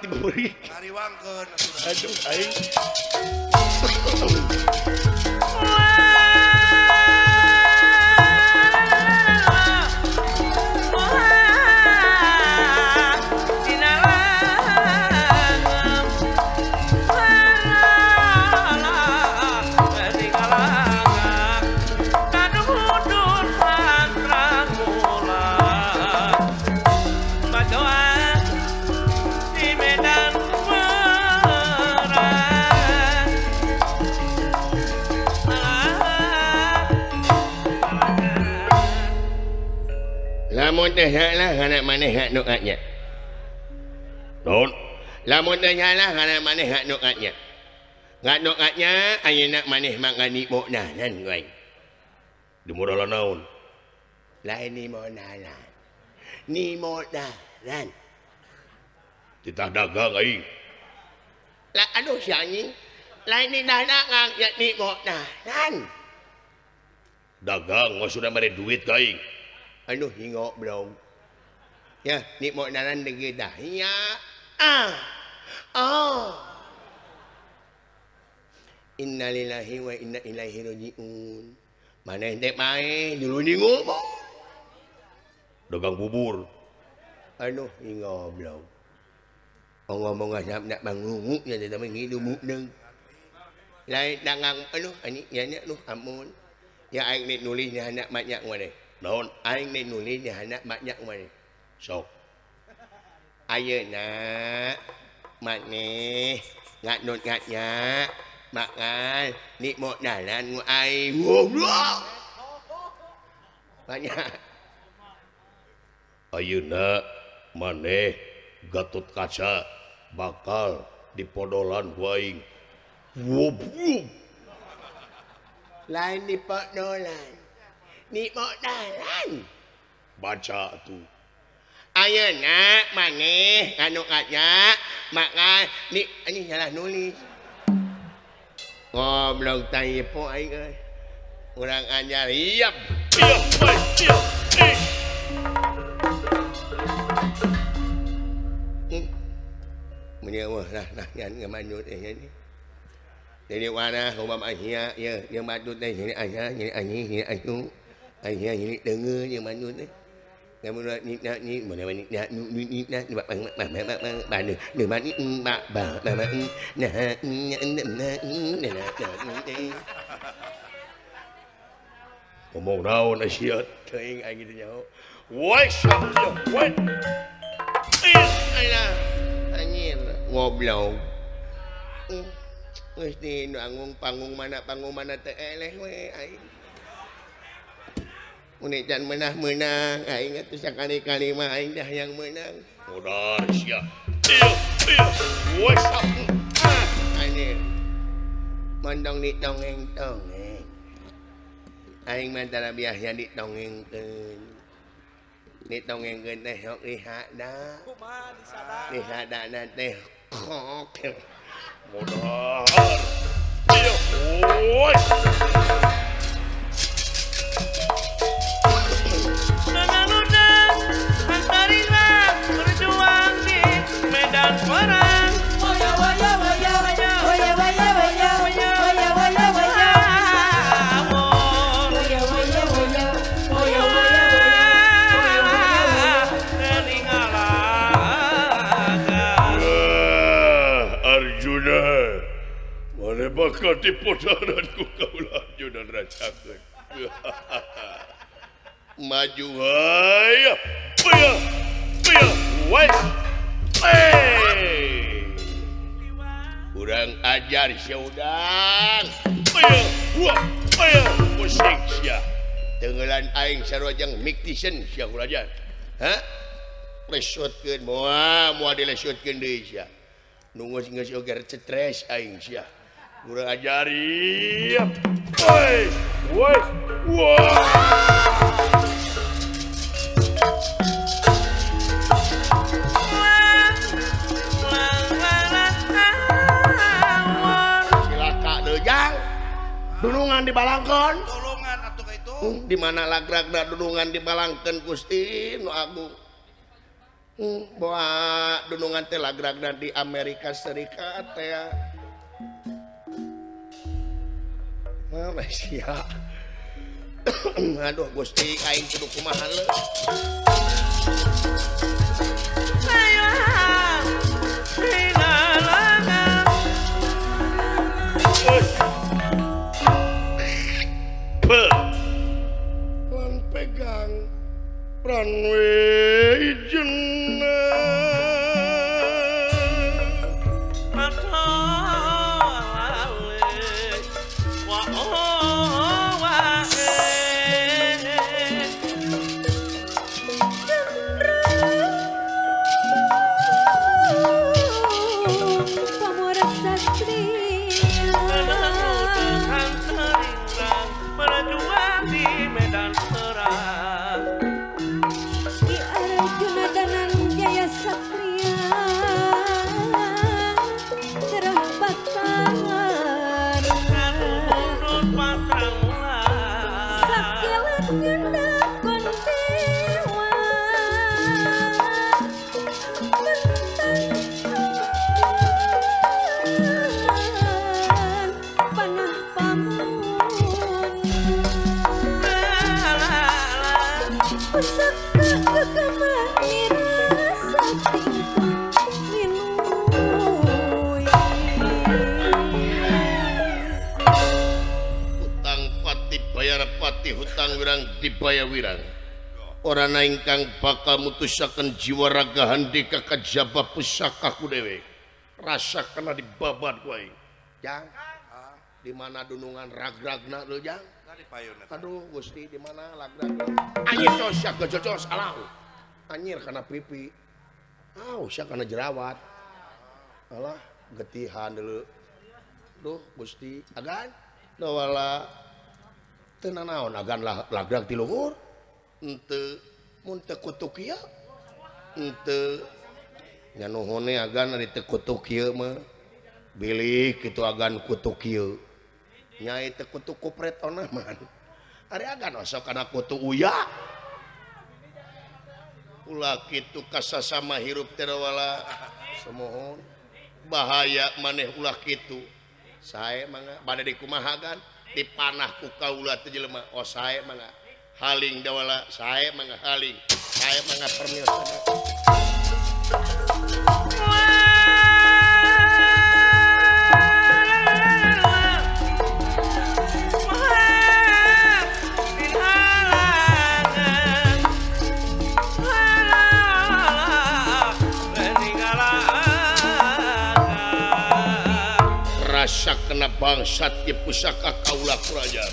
lamunlah maneh doanya lamunlah maneh doanya nggak doanya ayeak maneh mangani muknanan guys demurala naon lain ni muknanan ni muknanan kita dagang aing lah aduh si anjing lain ni dagang ya ni muknanan dagang maksudnya mere duit kaing Aduh hingo bro. Ya, ni monanan dege dah. Ya. Ah. Oh. Innalillahi wa inna ilaihi rajiun. Maneh teh mae dulu ni ngomong. Dagang bubur. Aduh hingo bro. Ông ngomong asap nak bangungu ya tetapi ngidu mukneng. Lain dangang anu ani nyanya lu amun. Ya aing ni nulis ni anak banyak mana. naon aing may nulis di hana banyak mani sok Ayeuna maneh mani ngat nun ngatnya makan ni mo dalan mo aing. Goblok. banyak Ayeuna maneh gatot kaca bakal dipodolan ku aing. wub lain dipodolan nikmatan baca tuh Ayeuna maneh anu aja maka ni ini salah nulis. Ngoblok po aing euy urang anyar hiap Menya hmm. wah lah nah ngan ngamanyut eh ni. Jadi. Wana umam ahia ya yang madut teh jadi ahia jadi ahih ini ayu Ahia ini dengar yang madut teh. Kamu nak ni nak ni mana mana nak ni ni ni nak ni bang bang bang bang bang bang ni ni bang ni bang bang bang bang nah nah nah nah nah nah ngomong naon Asia teuing aing gitu nyaho woi sabyo woi Ih, aina anjir ngoblok Hmm, geus di panggung panggung mana panggung mana teh eleh we aing dan menang menang ah, kali-kalimah dah yang menang. Ah, aing. mondong ni dongeng dongeng aing mah tara biasa di dongeng di dongengkeun teh sok dihada dihada na teh kok mudah bakal kau laju dan rancangan Maju ayah! Ayah! Ayah! Wes. kurang ajar seudang tenggelan aing sarwajang miktisan Syekh Raja ha lesutkeun moal moal dilesutkeun deui sia. Nunggu sing geus oge aing sia. Kurang ajari woi woi woi. Dulungan dibalangkeun. Tulungan duluungan hmm, dibalangkan uh, dimana lagrada duluungan dibalangkan Gusti? Nu Agung. Hmm, uh, bahwa duluungan telagrada di Amerika Serikat ya. Malaysia aduh Gusti aing kudu kumaha leuh pegang. Pranwe tipayawirang orang ingkang bakal mutusakan jiwa raga di kakak jaba pusaka ku dewe. Rasa kena dibabat ku jang di mana dunungan ragragna lu jang? Aduh gusti di mana ragragna? Anjir sosyak gejocos alau anjir karena pipi. Aw oh, syak karena jerawat. Alah getihan dulu. Duh gusti agan. Nawala tenanaon agan lah lagrang ti luhur ente munte kutuk ya ente nyanuhone agan ari teu kutuk ya mah bilik kitu agan kutuk ya nyai e teu kutuk kupret onah mah ari agan sok kana kutu uya? Ulah kitu kasasama hirup teu terawala semohon. Bahaya maneh ulah kitu sae mangga bade dikumaha dikumahagan dipanah ku kaula teh jelema oh sae mangga haling dawala sae mangga haling sae mangga permil kena bangsa ti pusaka Kaula Praja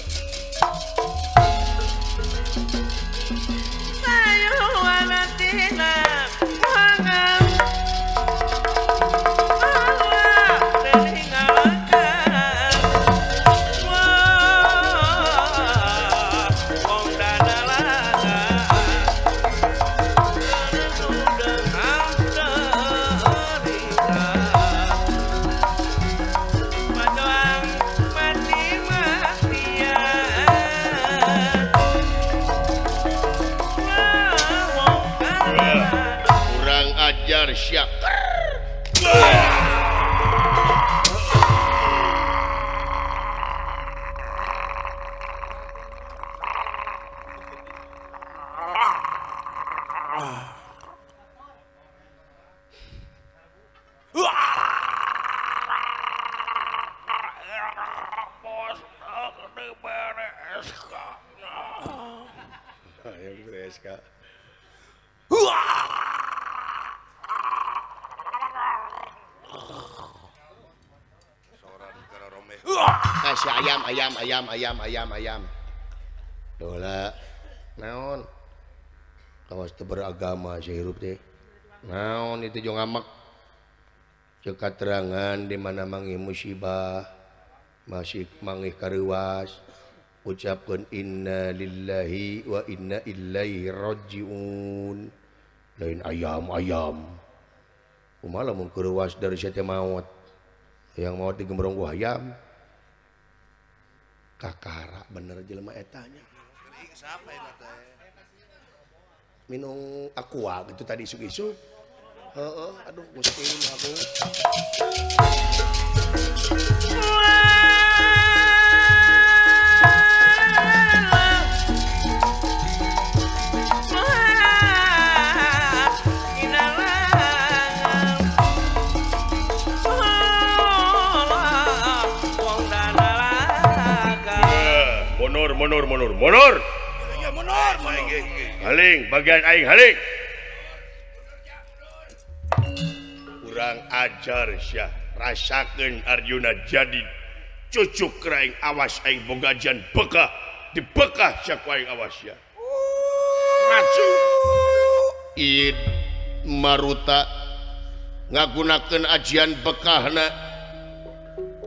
ayam ayam ayam ayam ayam. Dola naon? Kawas itu beragama sehirup teh. Naon itu jo ngamak ceka terangan di mana mangi musibah masih mangi karuas. Ucapkan inna lillahi wa inna ilaihi rajiun. Lain ayam ayam. Kumala mengkeruas dari setiap maut. Yang maut digembrong ayam. kakara. Bener jelema etanya. Minum aqua gitu tadi isu-isu. Heeh, aduh musim aku mundur mundur mundur haling bagian aing haling. Kurang ajar Syah. Rasakan Arjuna jadi Cucuk keraing awas aing bogajan bekah. Di bekah Syah aing awas ya Maju id maruta ngagunakeun ajian bekahna.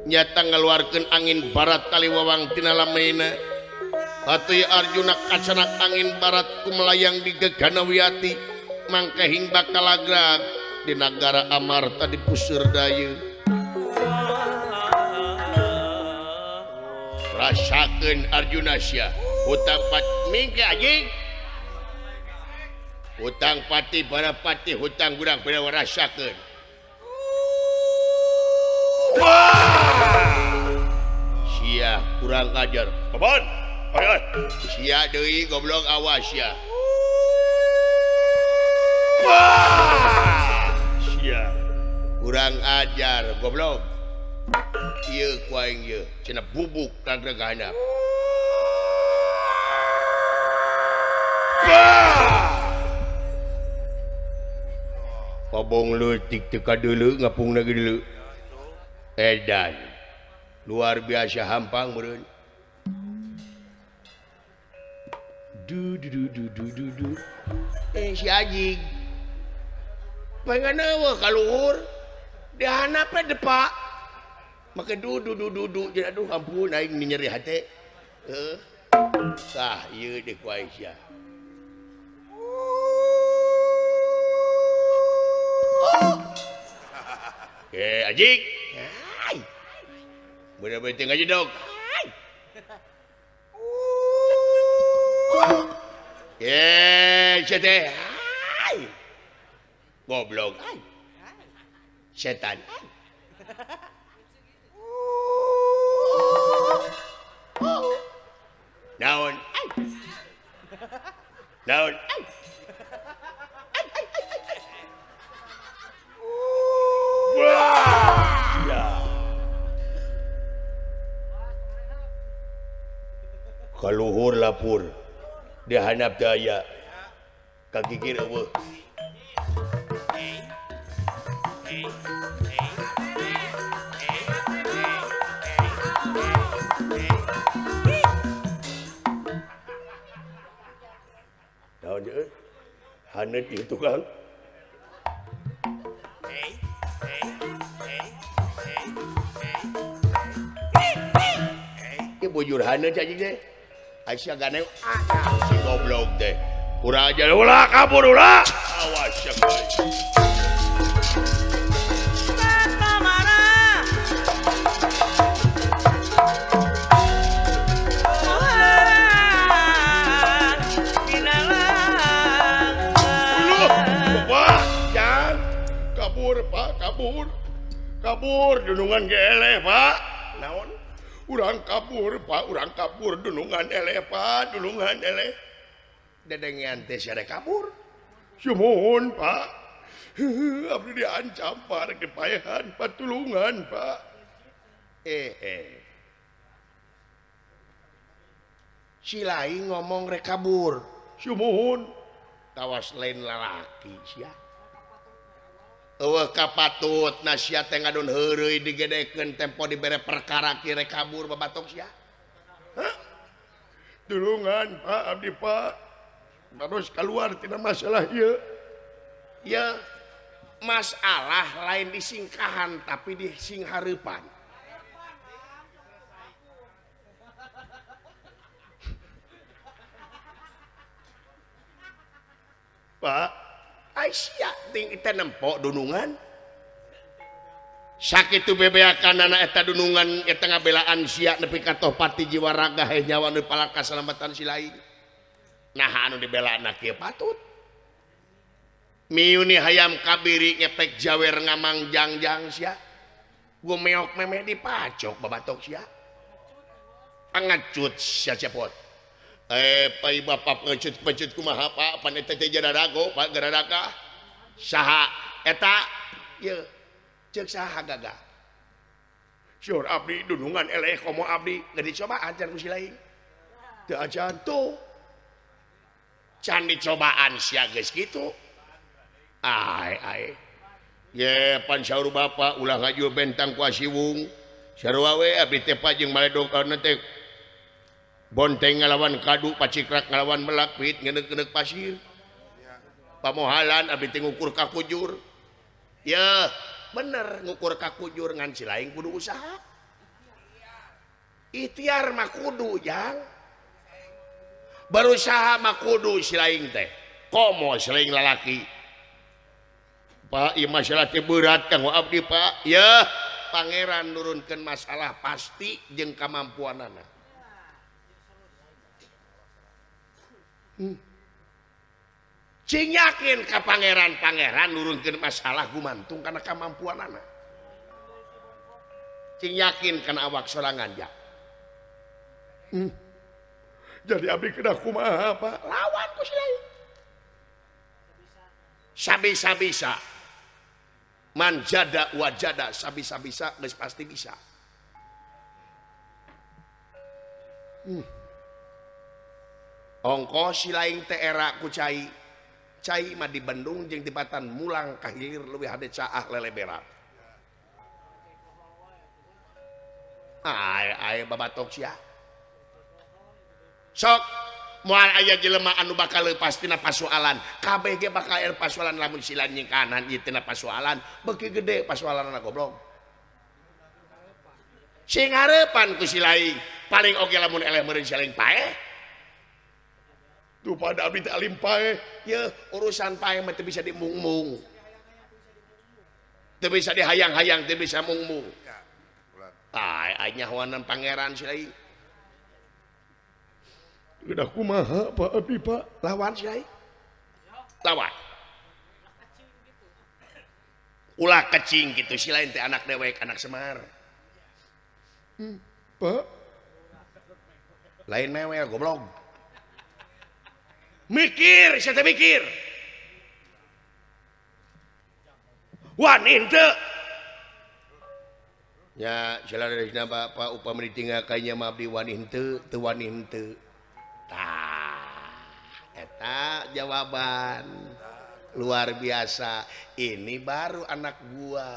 Nyata ngeluarkan angin barat kali wawang tina lamena Hati Arjuna kacanak angin barat melayang di gegana wiyati mangkehing bakal agrag di negara Amarta di Pusir Dayu rasakan Arjuna Syah hutang pat mingke aji hutang pati para pati hutang gudang pada rasakan Wah! Siah kurang ajar. Come! Sia deui goblok awas ya kurang ajar goblok. Bubuk kagak Pabong lu tik teka dulu ngapung lagi dulu. Edan. Luar biasa hampang meureun. du du du du du du du eh si anjing pengen eueuh ka luhur pe depa make du du du du du jadi aduh ampun aing nyeri hate heuh sah ieu deui ku Aisyah Eh, anjing. Hai. Mudah-mudahan aja dong. Hai. Ya cete. Ay. Goblok. Setan. Ay. Naon. Naon. Kaluhur lapur. dihanap daya kaki kiri eueuh Naon deui? Haneut di tukang. Ibu jurhana cacing teh. Aisyah ganeu. Ah, goblok deh kurang aja ulah kabur ulah awas ya kabur, Pak, kabur. Kabur dunungan geleh, Pak. Naon? Urang kabur, Pak, urang kabur dunungan eleh, Pak, dunungan eleh. dedenngan teh ada kabur. Mohon Pak. Diancam kepayahan patulungan Pak. Eh, eh. si lain ngomong rek kabur. Mohon tawas lain lalaki sia. Eueuh kapatut nasihat ngadon heureuy digedeken tempo diberre perkara kire kabur babatok ya Tulungan Pak Abdi Pak. terus keluar tidak masalah ya. Ya masalah lain di singkahan tapi di singhareupan. Pak Aisyah ting kita nempok dunungan. Sakit bebeakan anak eta dunungan eta ngabelaan sia nepi ka pati jiwa raga eh, nyawa nu palaka keselamatan si lain. nah anu dibela anak patut. Miuni hayam kabiri ngepek jawer ngamang jangjang sia. Gue meok meme dipacok babatok sia. Pengecut sia cepot eh pai bapak pengecut pengecut kumaha pak? Paneta teh jaradago pak garadaka saha eta? Ye cek saha gaga. Syur abdi dunungan eleh komo abdi. Gak dicoba ajar kusi lain. Teu acan tuh. candi cobaan siages gitu? Ye pansya Bapak ulah ngaju bentang kuasiwung bonteng ngalawan kadu pacikrak ngalawan melakpit ngenek-genek pasir. Pamohalan abdi teh ngukur kakujur. Ya bener ngukur kakujur ngan si lain kudu usaha. Ikhtiar mah kudu jang. berusaha makudu silaing teh komo silaing lalaki Pak masalah silati berat kang abdi pak ya pangeran nurunkan masalah pasti jeng kemampuan anak hmm. Cing yakin ke pangeran-pangeran nurunkan masalah gumantung karena kemampuan anak. Cing yakin karena awak sorangan ya. Hmm. Jadi abdi kena kumaha Pak? Lawan ku si lain. Sabisa-bisa. Manjada wajada sabisa-bisa geus pasti bisa. Hmm. ongko si lain teh era ku cai cai mah di Bandung jeung tibatan mulang kahilir leuwih hade caah leleberan ay ay babatok sia sok. Mual aya jelema anu bakal lepas tina pasualan. KBG bakal air pasualan lamun silan nyingkanan ieu tina pasualan. Beki gede pasualan anak goblok. Sing ngarepan ku si lain. Paling oge lamun eleh meureun saling pae tuh pada abdi teh alim pae ya urusan pae mah teu bisa dimungmung. Teu bisa dihayang-hayang teu bisa mungmung. Ay ay nyahoanan pangeran si lain. udah kumaha Pak Abi Pak lawan saya lawan ulah kecing gitu si lain teh anak dewek anak Semar. Hmm, Pak lain mewel goblok. Mikir saya teh mikir? Wanita ya jalan dari kenapa Pak. Upamri tinggal kayaknya mabdi wanita tuh wanita eta jawaban. Luar biasa. Ini baru anak gua.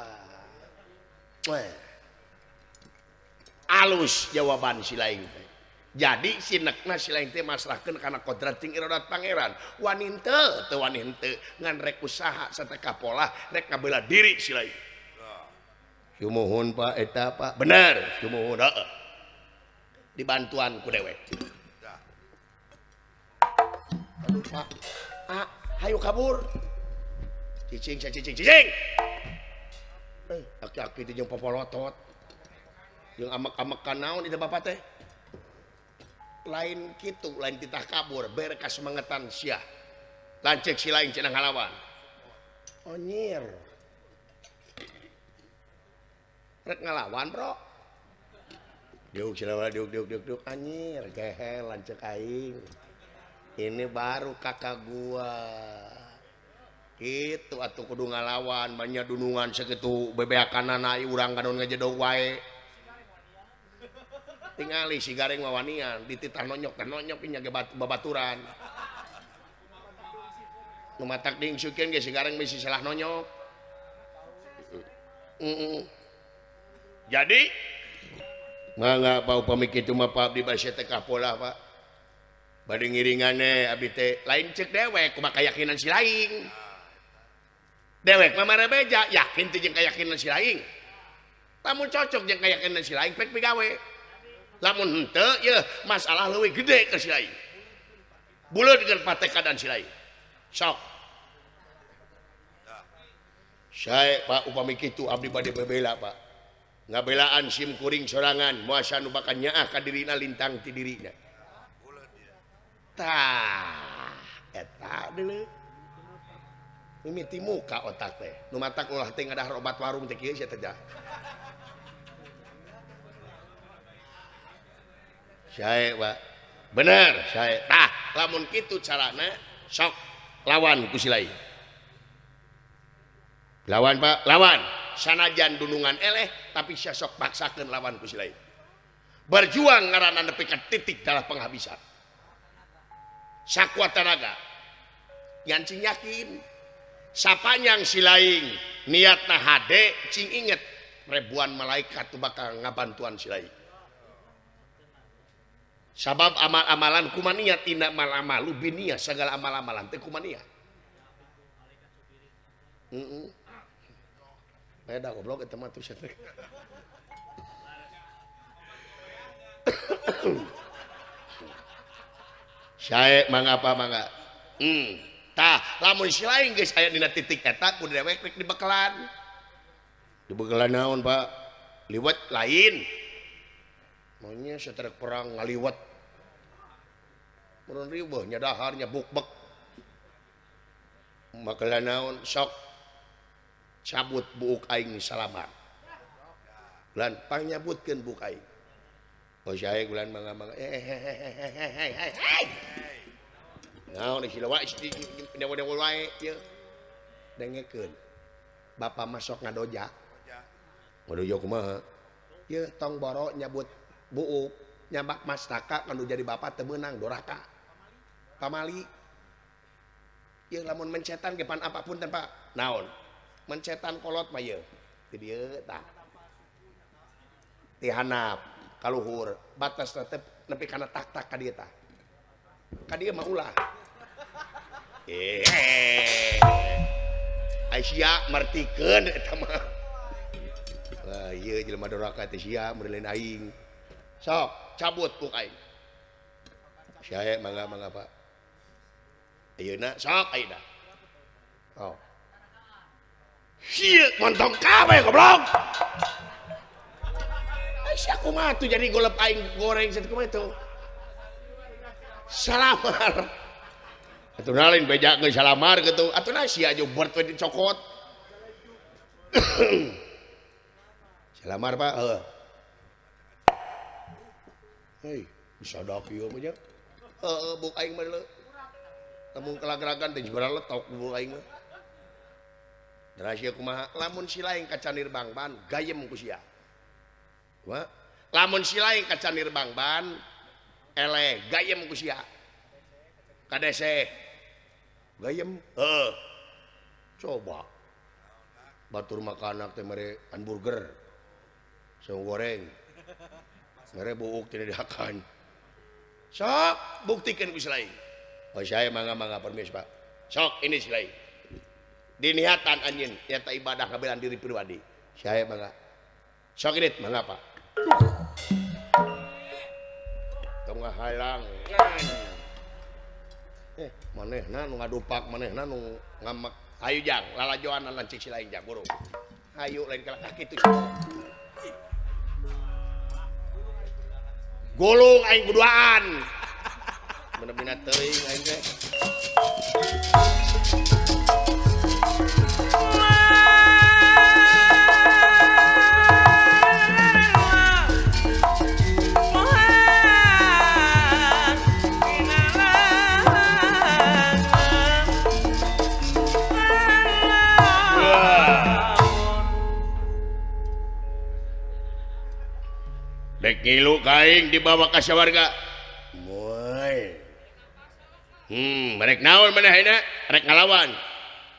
Weh. alus jawaban silain teh. Jadi sinekna silain teh masrahkeun kana kodrat ting iradat pangeran. Waninte teu waninte. Ngan rek usaha sateka pola rek ngabela diri silain sumuhun pak eta pak. Bener sumuhun heeh. Dibantuan ku dewek. Ah, ah. hayu kabur. Cicing cicing cicing eh aki-aki itu jeung popolotot. Jeung amek-amek kanaon ieu bapak teh. Lain kitu lain titah kabur. Bere kasemangetan sia lancek si lain cenah ngalawan. Onyir. Rek ngalawan bro. Diuk silawa diuk diuk diuk diuk. Anjir gehe lancek aing. ini baru kakak gua. Itu atau kudu ngalawan. Banyak dunungan segitu bebek kanan urang kanon ngejedog wae. Tingali si gareng wawanian dititah nonyok kan nonyok punya babaturan. Numatak ding sukian ge si gareng misi salah nonyok. Mm -mm. jadi? Mangga bau pemikir cuma pak di basya teh pola pak. bad ngiringane lain cek dewek kumaha keyakinan si lain dewek mah beja yakin teh jeung keyakinan si lain lamun cocok jeung keyakinan si lain gawe lamun henteu ya, masalah leuwih gede ke si lain buleud dengan patekadan si lain sok. Saya Pak upami kitu abdi bade bebela Pak. Ngabelaan sim kuring sorangan, muasa bakal nyaah ka dirina lintang ti dirina. tak dulu. Mimiti muka otak teh. Nu matak ulah teh ngadah obat warung teh kieu sia teh Sae wa. Bener sae tah lamun kitu carana sok lawan ku si lain. Lawan Pak lawan. Sanajan dunungan eleh tapi sia sok paksakeun lawan ku si lain. Berjuang ngaranna nepi ka titik dalam penghabisan. sakkuataraga yancing yakin sapanyang silaing niat na hade cing inget ribuan malaikat tuh bakal ngabantuan silaing sabab amal-amalan kumania tindak mal-amalu binia segala amal-amalan teh kumania mm -mm. beda goblok itu mah tuh saya mengapa mangga? Hmm. tah lamun si lain geus aya dina titik eta kudu dewek rek dibekelan dibekelan naon pak? Liwat lain. Maunya setelah perang ngaliwat. Murun ribuh nya dahar nya bukbek bekelan naon sok cabut buuk aing salaman lan pang nyabutkeun buuk aing. saya bulan Bapak masuk ngadoja tong boro nyabut buuk nyabak mastaka kalau jadi Bapak temenang doraka pamali Ieu lamun mencetan depan apapun tanpa naon mencetan kolot mah ya. Dia tak dihanap kalluhur batas lebih karena takta kadita ka dia teh Asia meureun aing. sok cabut ku aing. Saya mangga mangga Pak. Ayeuna sok ayeuna. oh. Sieu montong kabeh goblok! Aisyah kumaha tuh jadi golep aing goreng satu kumaha tuh. Salamar. Atuh nalin beja geus salamar gitu. Atuh na sia jobert we dicokot. salamar Pak. Heeh. Hei, bisa dak ieu mah nya. Heeh, buk aing mah leuh. Lamun kelageragan teh jebral letok buk aing mah. Rahasia kumaha lamun si lain kacanir bangban gayem ku sia. Wa? lamun silain kacanir bangban ele gayem kusia kadese. Gayem? Eh coba. Batur makanak teh mere hamburger saung goreng. Mere buuk tidak dihakan. Sok buktikan ku silain oh saya mangga mangga permis pak. Sok ini silain diniatan anjing nyata ibadah kabelan diri pribadi. Saya mangga. Sok ini mangga pak. tengah halang. Eh manehna nu ngadupak manehna nu ngamak. Ayo jang lalajoan lancik si lain jang burung. Ayo lain kelak ah, kitu golong aing berduaan bener-bener teuing aing teh. kilo kain dibawa ke warga hmm, naon mereka ngalawan.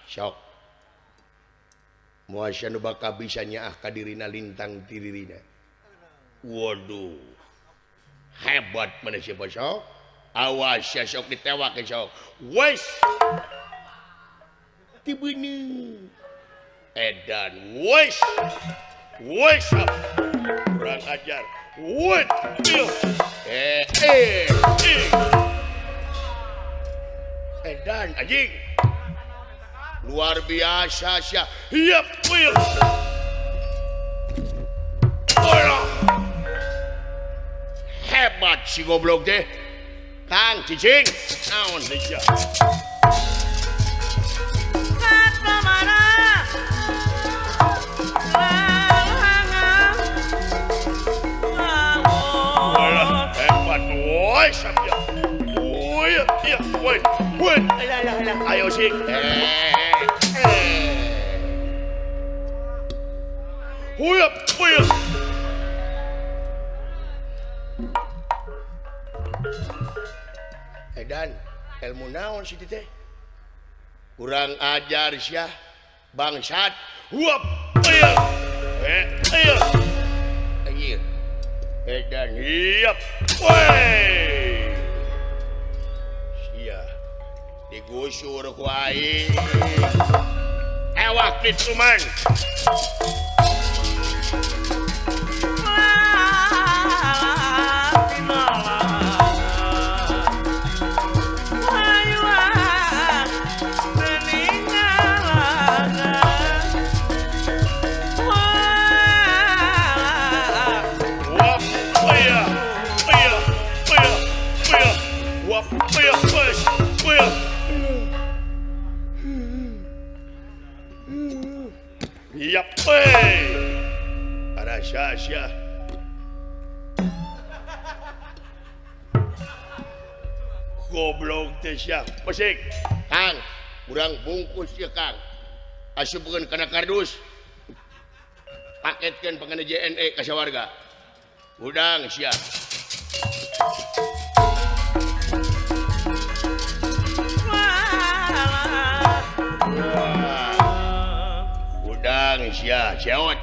Sok. Muasya nu bakal bisa nyaah ka dirina lintang tiririna waduh. Hebat mana siapa sok. Awas ya sok ditewak ya sok. Wes. Tibini. edan. Wes. Wes kurang ajar. Wood, Eh, eh, eh. Edan, anjing. Luar biasa, sia. Yap, Bill. Orang. Hebat si goblok deh. Kang, cicing. Naon, Syah. Woi, campeão. Woi, aqui, oi, oi. Olha, olha, olha. Aí eu chego. Edan, ilmu naon sih teh? Kurang ajar sih bangsat. Huap, iya, eh, iya, anjir. Eh, Edan, iya, woi. digusur kuai ewak pit suman goblong Pesik. Kang kurang bungkus ya Kang. Asyik bukan kena kardus. Paketkan pengenai JNE ka warga udang siap. Udang siap cewek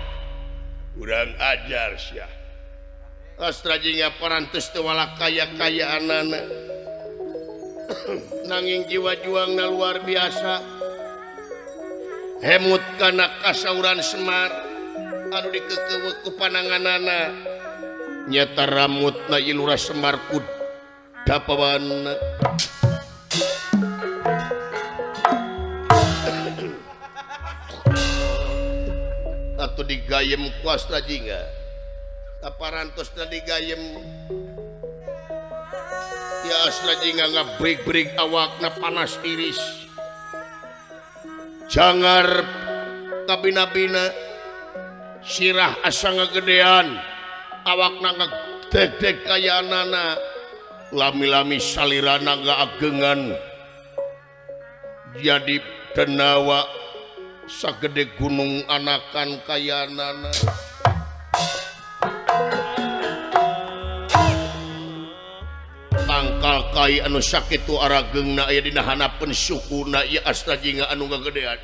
udang ajar siap. Astrajinya perantus tewala kaya kaya anak-anak nanging jiwa juangna luar biasa. Hemut karena kasauran Semar. Anu dikekeweku pananganana. Nyata ramut na ilura Semar kud dapawan. Atau digayem kuas rajinga taparantos na digayem. asbrik awakna panas tiris Jangar kabina-bina sirah asa ngegedean awakna ngedek kayanana lami-lami salirana agengan. Jadi tenawa sagede gunung anakan kayanana kai anu sakit arageng na aya dina pun syukur na ieu astaji anu ngagedean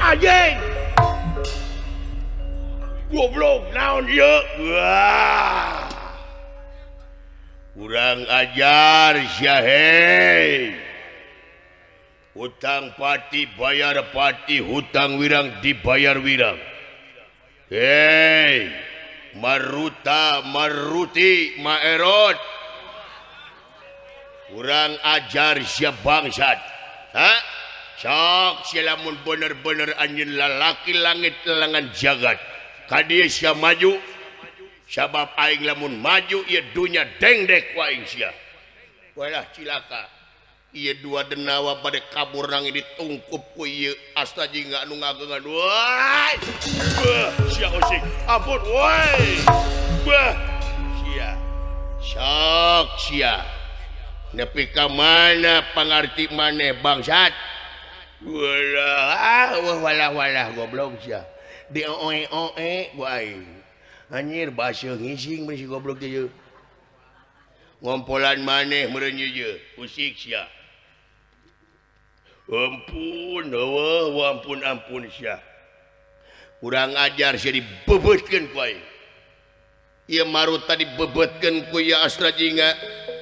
anjing goblok naon ieu kurang ajar syahe hutang pati bayar pati hutang wirang dibayar wirang. Hei maruta maruti maerot. Kurang ajar siap bangsat. Ha? Sok silamun bener-bener anjing lalaki langit telangan jagat. Kadia sia maju sabab aing lamun maju ia dunya dengdek waing sia. Walah cilaka. ia dua denawa pada kabur nang ini tungkup ku iya. Astaji nggak nu ngagengan woi! Bah sia osik. Ampun woi! Bah! Sia. Sok sia. Nepi ka mana pangarti maneh bangsat? Walah walah walah goblok sia. Di oe oe gua aing anjir bahasa ngising mesti goblok dia ngompolan maneh meureun ieu usik sia. ampun oh, ampun ampun Syah. Kurang ajar jadi ku kuai ia marut tadi bebutkan ku ya astra jingga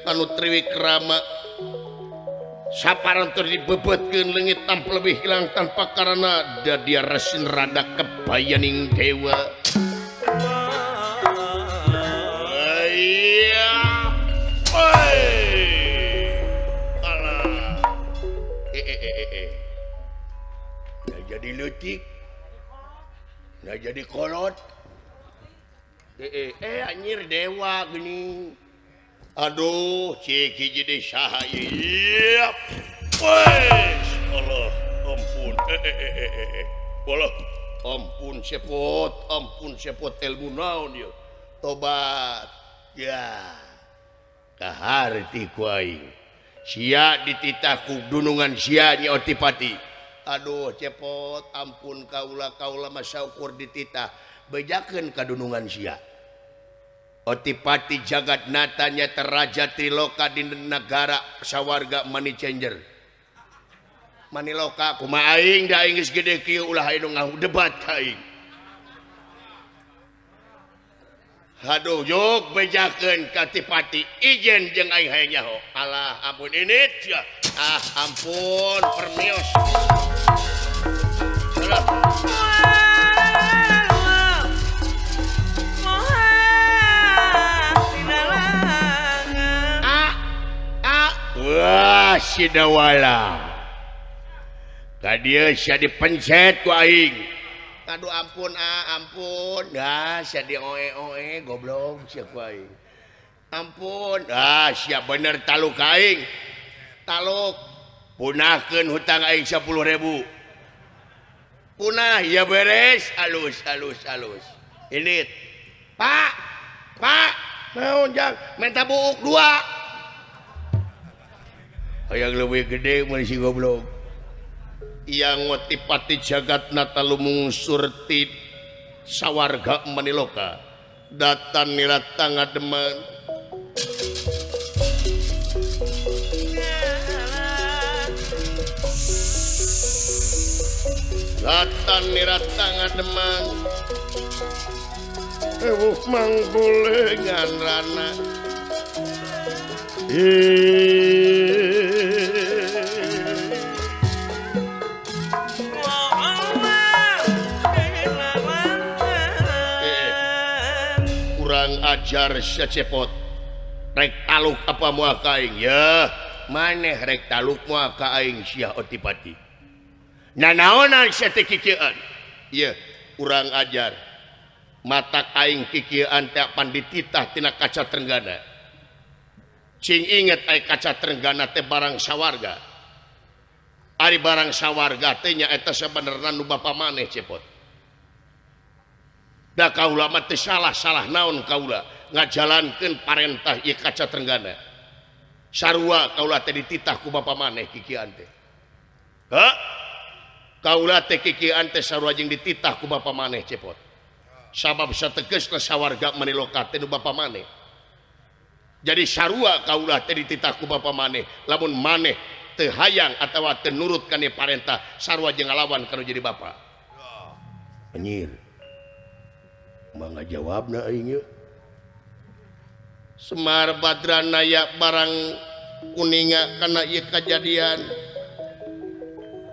anu triwikrama saparan terus leungit lengit tanpa lebih hilang tanpa karena. Da dia resin rada kebayaning dewa. Ayah, Eh, eh. jadi letik nggak jadi kolot. Eh, Anjir dewa geni Aduh jadi Allah ampun. Allah ampun sepot. Ampun sepot ilmu naon tobat. Ya. Kaharti ku aing. Sia dititahku dunungan sia Sianya otipati. Aduh cepot ampun Kaula Kaula masaukur dititah bejaken kadunungan Sia. Otipati jagat natanya teraja triloka di negara sawarga money changer. Maniloka kumaing da Inggris gede ulah debat kaing Aduh yuk ka Katipati Ijen jeng nyaho Alah ampun ini ya. Ah ampun permios. Ah, ah. Wah sidawala Kadia saya dipencet ku aing. aduh ampun ah ampun. Dah sia di oe oe goblok siapa ampun. Ah siap bener taluk aing. Taluk. Punahkan hutang aing sepuluh ribu. Punah ya beres. Alus alus alus. Ini pak pak mau jang? Minta buuk dua. Yang lebih gede masih goblok. yang ngotipati jagat nata lumungsur tit sawarga maniloka datan nila tangga demen. Datan nila tangga demen. Ewuk manggulengan rana. Eee. ajar secepot rek taluk apa mua kaing ya maneh rek taluk mua kaing siah otipati. Nanaonan naonan kikian? Iya kurang ajar. Mata kaing kikian tak pandititah tina kaca Trenggana cing inget ay kaca Trenggana teh barang sawarga. Ari barang sawarga tehnya eta sebenarnya nu bapak maneh cepot. Da kaula mah teu salah salah naon kaula ngajalankeun parentah ieu kaca Trenggana. Sarua kaula teh dititah ku bapa maneh kikian teh. Ha? Kaula teh kikian teh sarua jeung dititah ku bapa maneh cepot. Sabab sategesna sawarga maniloka teh nu bapa maneh. Jadi sarua kaula teh dititah ku bapa maneh, lamun maneh teu hayang atawa teu nurut kana parentah sarua jeung ngalawan kana jadi bapa. Anjir. manga jawab Semar Badra nayak barang kuninga karena ia kejadian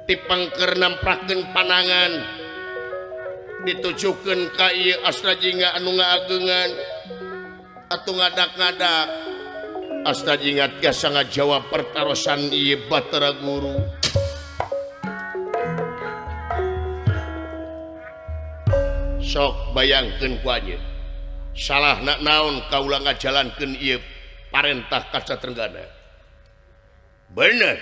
tipangker namprakkan panangan. Ditujukan ieu Astrajinga anu ngaagengan. Atau ngadak-ngadak. Astrajinga tiasa ngajawab pertarosan iya Batara Guru. sok bayangkan kuanya salah nak naon kau ngajalankan jalankan ia parentah kaca Tenggana bener.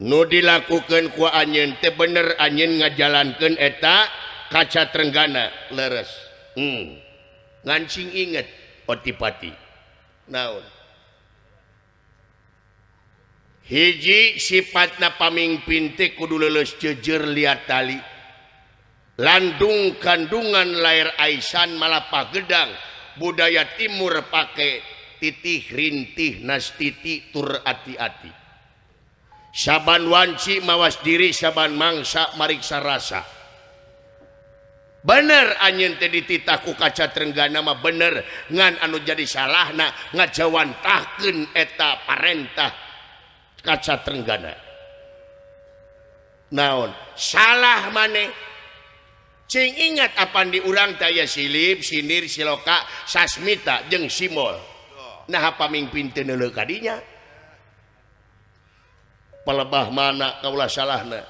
Nu dilakukan ku anyin teh bener anyin ngajalankan eta kaca Tenggana leres. Hmm. ngancing inget otipati. Naon? Hiji sifatna pamimpin teh kudu leles jejer liat tali. landung kandungan lair Aisan Malapa Gedang budaya Timur pakai titih rintih nastiti tur hati-hati saban wanci mawas diri saban mangsa mariksa rasa. Bener anyin teh dititaku kaca Trenggana mah bener ngan anu jadi salah na ngajawantahkeun eta parentah kaca Trenggana naon? Salah maneh Cing ingat apa di urang taya silip sindir siloka sasmita jeng simol nah pamimpin tenele kadinya pelebah mana kaulah salahna?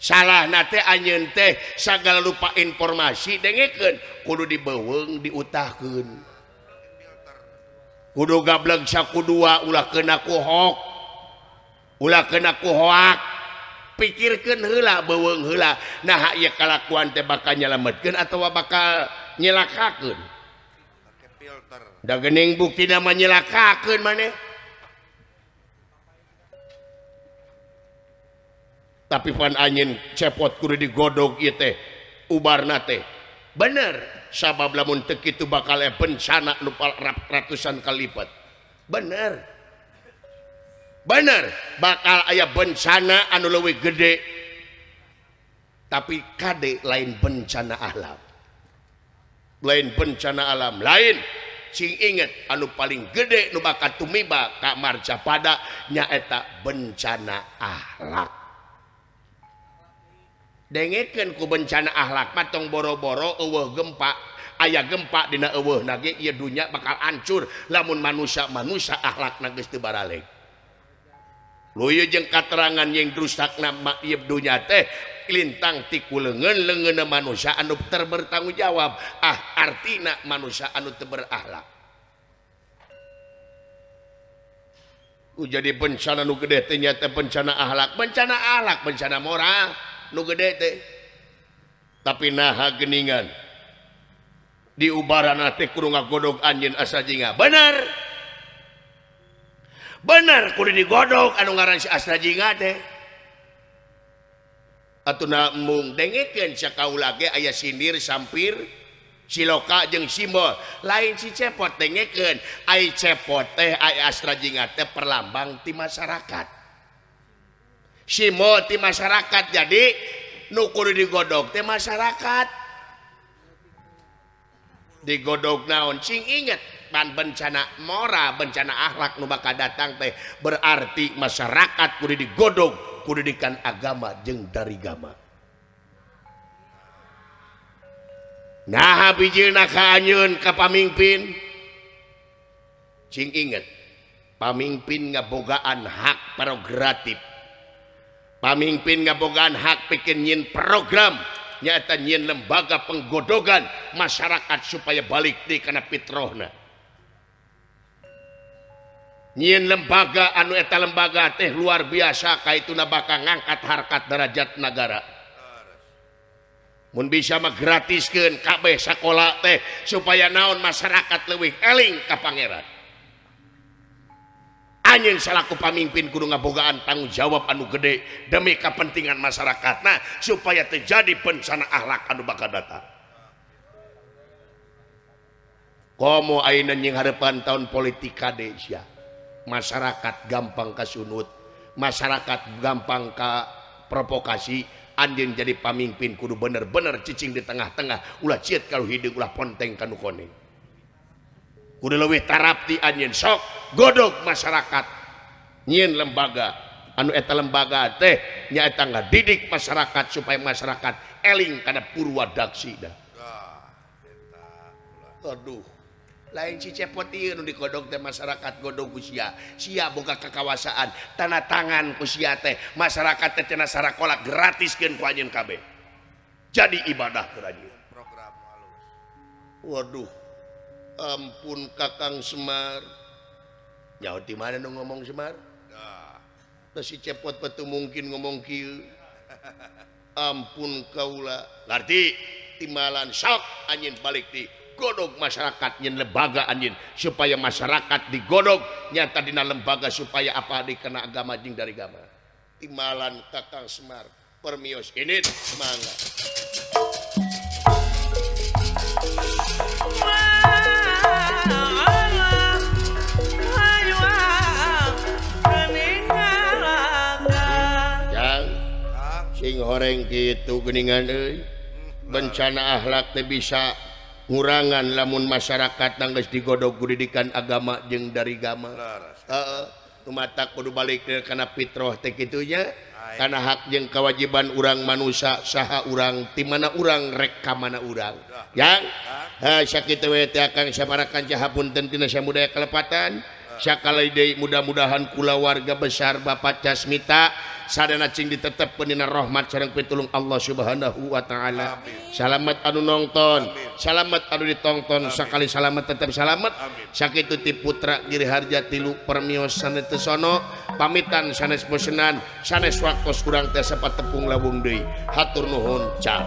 Salah nate anyen teh segala lupa informasi dengeken. Kudu dibeweng diutahkan kudu gableg sakudua ulah kena kuhok ulah kena kuhoak pikirkan hela beweng hela nah ya kelakuan teh bakal nyelamatkan atau bakal nyelakakan filter da gening bukti nama nyelakakan mana tapi pan angin cepot kudu digodog ieu teh ubarna teh. Bener sabab lamun teu kitu bakal bencana nu ratusan kalipat. Bener. bener bakal ayah bencana anu lebih gede. Tapi kadek lain bencana alam. Lain bencana alam lain. Sing inget anu paling gede nu bakal tumiba ka marja pada nyaeta bencana ahlak. Dengekeun ku bencana ahlak matong boro-boro eueuh gempa. Aya gempa dina eueuh nage ieu dunya bakal hancur. Lamun manusia manusia ahlak geus teu baralek. Luyu jeung katerangan yang rusak nama dunya teh lintang tiku lengan lengan manusia anu terbertanggung jawab ah artina manusia anu terberahlak uh, jadi bencana nu gede teh nyata bencana ahlak. Bencana ahlak bencana moral nu gede teh. Tapi naha geningan. Di ubarana teh kurung godog anjin asa jinga. Benar bener kudu digodok anu ngaran si Astra jinga teh. Atuh mung dengekeun sakaula ge aya sindir sampir siloka jeung simbol. Lain si cepot dengekeun ai cepot teh ai Astra jinga teh perlambang ti masyarakat simbol ti masyarakat jadi nu kudu digodok teh masyarakat digodok naon. Cing inget pan bencana mora bencana akhlak nu bakal datang teh. Berarti masyarakat kudu digodog kudidikan agama jeng dari gama. Nah bijina kanyun ke pamimpin cing inget pamimpin ngabogaan hak prerogatif. Pamimpin ngabogaan hak bikin nyin program. nyata nyin lembaga penggodogan masyarakat supaya balik di karena Fitrohna nyiin lembaga anu eta lembaga teh luar biasa Ka itu na bakal ngangkat harkat derajat negara Mun bisa mah gratiskeun kabeh sekolah teh supaya naon masyarakat leuwih eling ka Pangeran. anjing selaku pamimpin kudu ngabogaan tanggung jawab anu gede demi kepentingan masyarakat. Nah supaya terjadi bencana akhlak anu bakal datang. Komo aina nying harapan tahun politik kadesia masyarakat gampang kasunut masyarakat gampang ka provokasi anjing jadi pamimpin kudu bener-bener cicing di tengah-tengah. Ulah ciet kalau hidup ulah ponteng kanu koneng. kudu leuwih tarapti anjeun. Sok godog masyarakat. Nyin lembaga. Anu eta lembaga teh nyaeta ngadidik masyarakat supaya masyarakat eling kana purwadaksi dah. Aduh. Lain si cepot ieu nu digodog teh masyarakat godog ku sia. Boga kekawasaan tanda tangan ku sia teh. Masyarakat teh cenah sarakola gratiskeun ku anjeun kabeh. Jadi ibadah keur anjeun. Program halus. Waduh. ampun Kakang Semar. Nyaut di mana nu ngomong Semar? Nah. si cepot betul mungkin ngomong kieu. Ampun kaula larti timalan sok anjing balik di godok masyarakat nyen lembaga anjing supaya masyarakat digodok nyata dina lembaga supaya apa dikena agama jing dari agama. Timalan kakang semar. Permios ini semangat horeng gitu geningan eh. bencana akhlak teh bisa ngurangan lamun masyarakat nangis digodok pendidikan agama jeng dari gama. Mata kudu balik karena Fitroh teh itunya karena hak jeng kewajiban urang manusia saha urang di mana urang reka mana urang. Yang? Sakit akan saparakan cahapun tentina muda kelepatan Syakalaide mudah-mudahan kula warga besar Bapak Jasmita sadana cing ditetep penina rahmat sareng pitulung Allah Subhanahu wa taala. Salamet anu nonton, Amin. anu ditonton, Amin. sakali salamet tetap salamet. Sakitu ti putra Giri Harja tilu permios sanes sono, pamitan sanes bosenan, sanes waktos kurang teh sapat tepung lawung deui. Hatur nuhun, cap.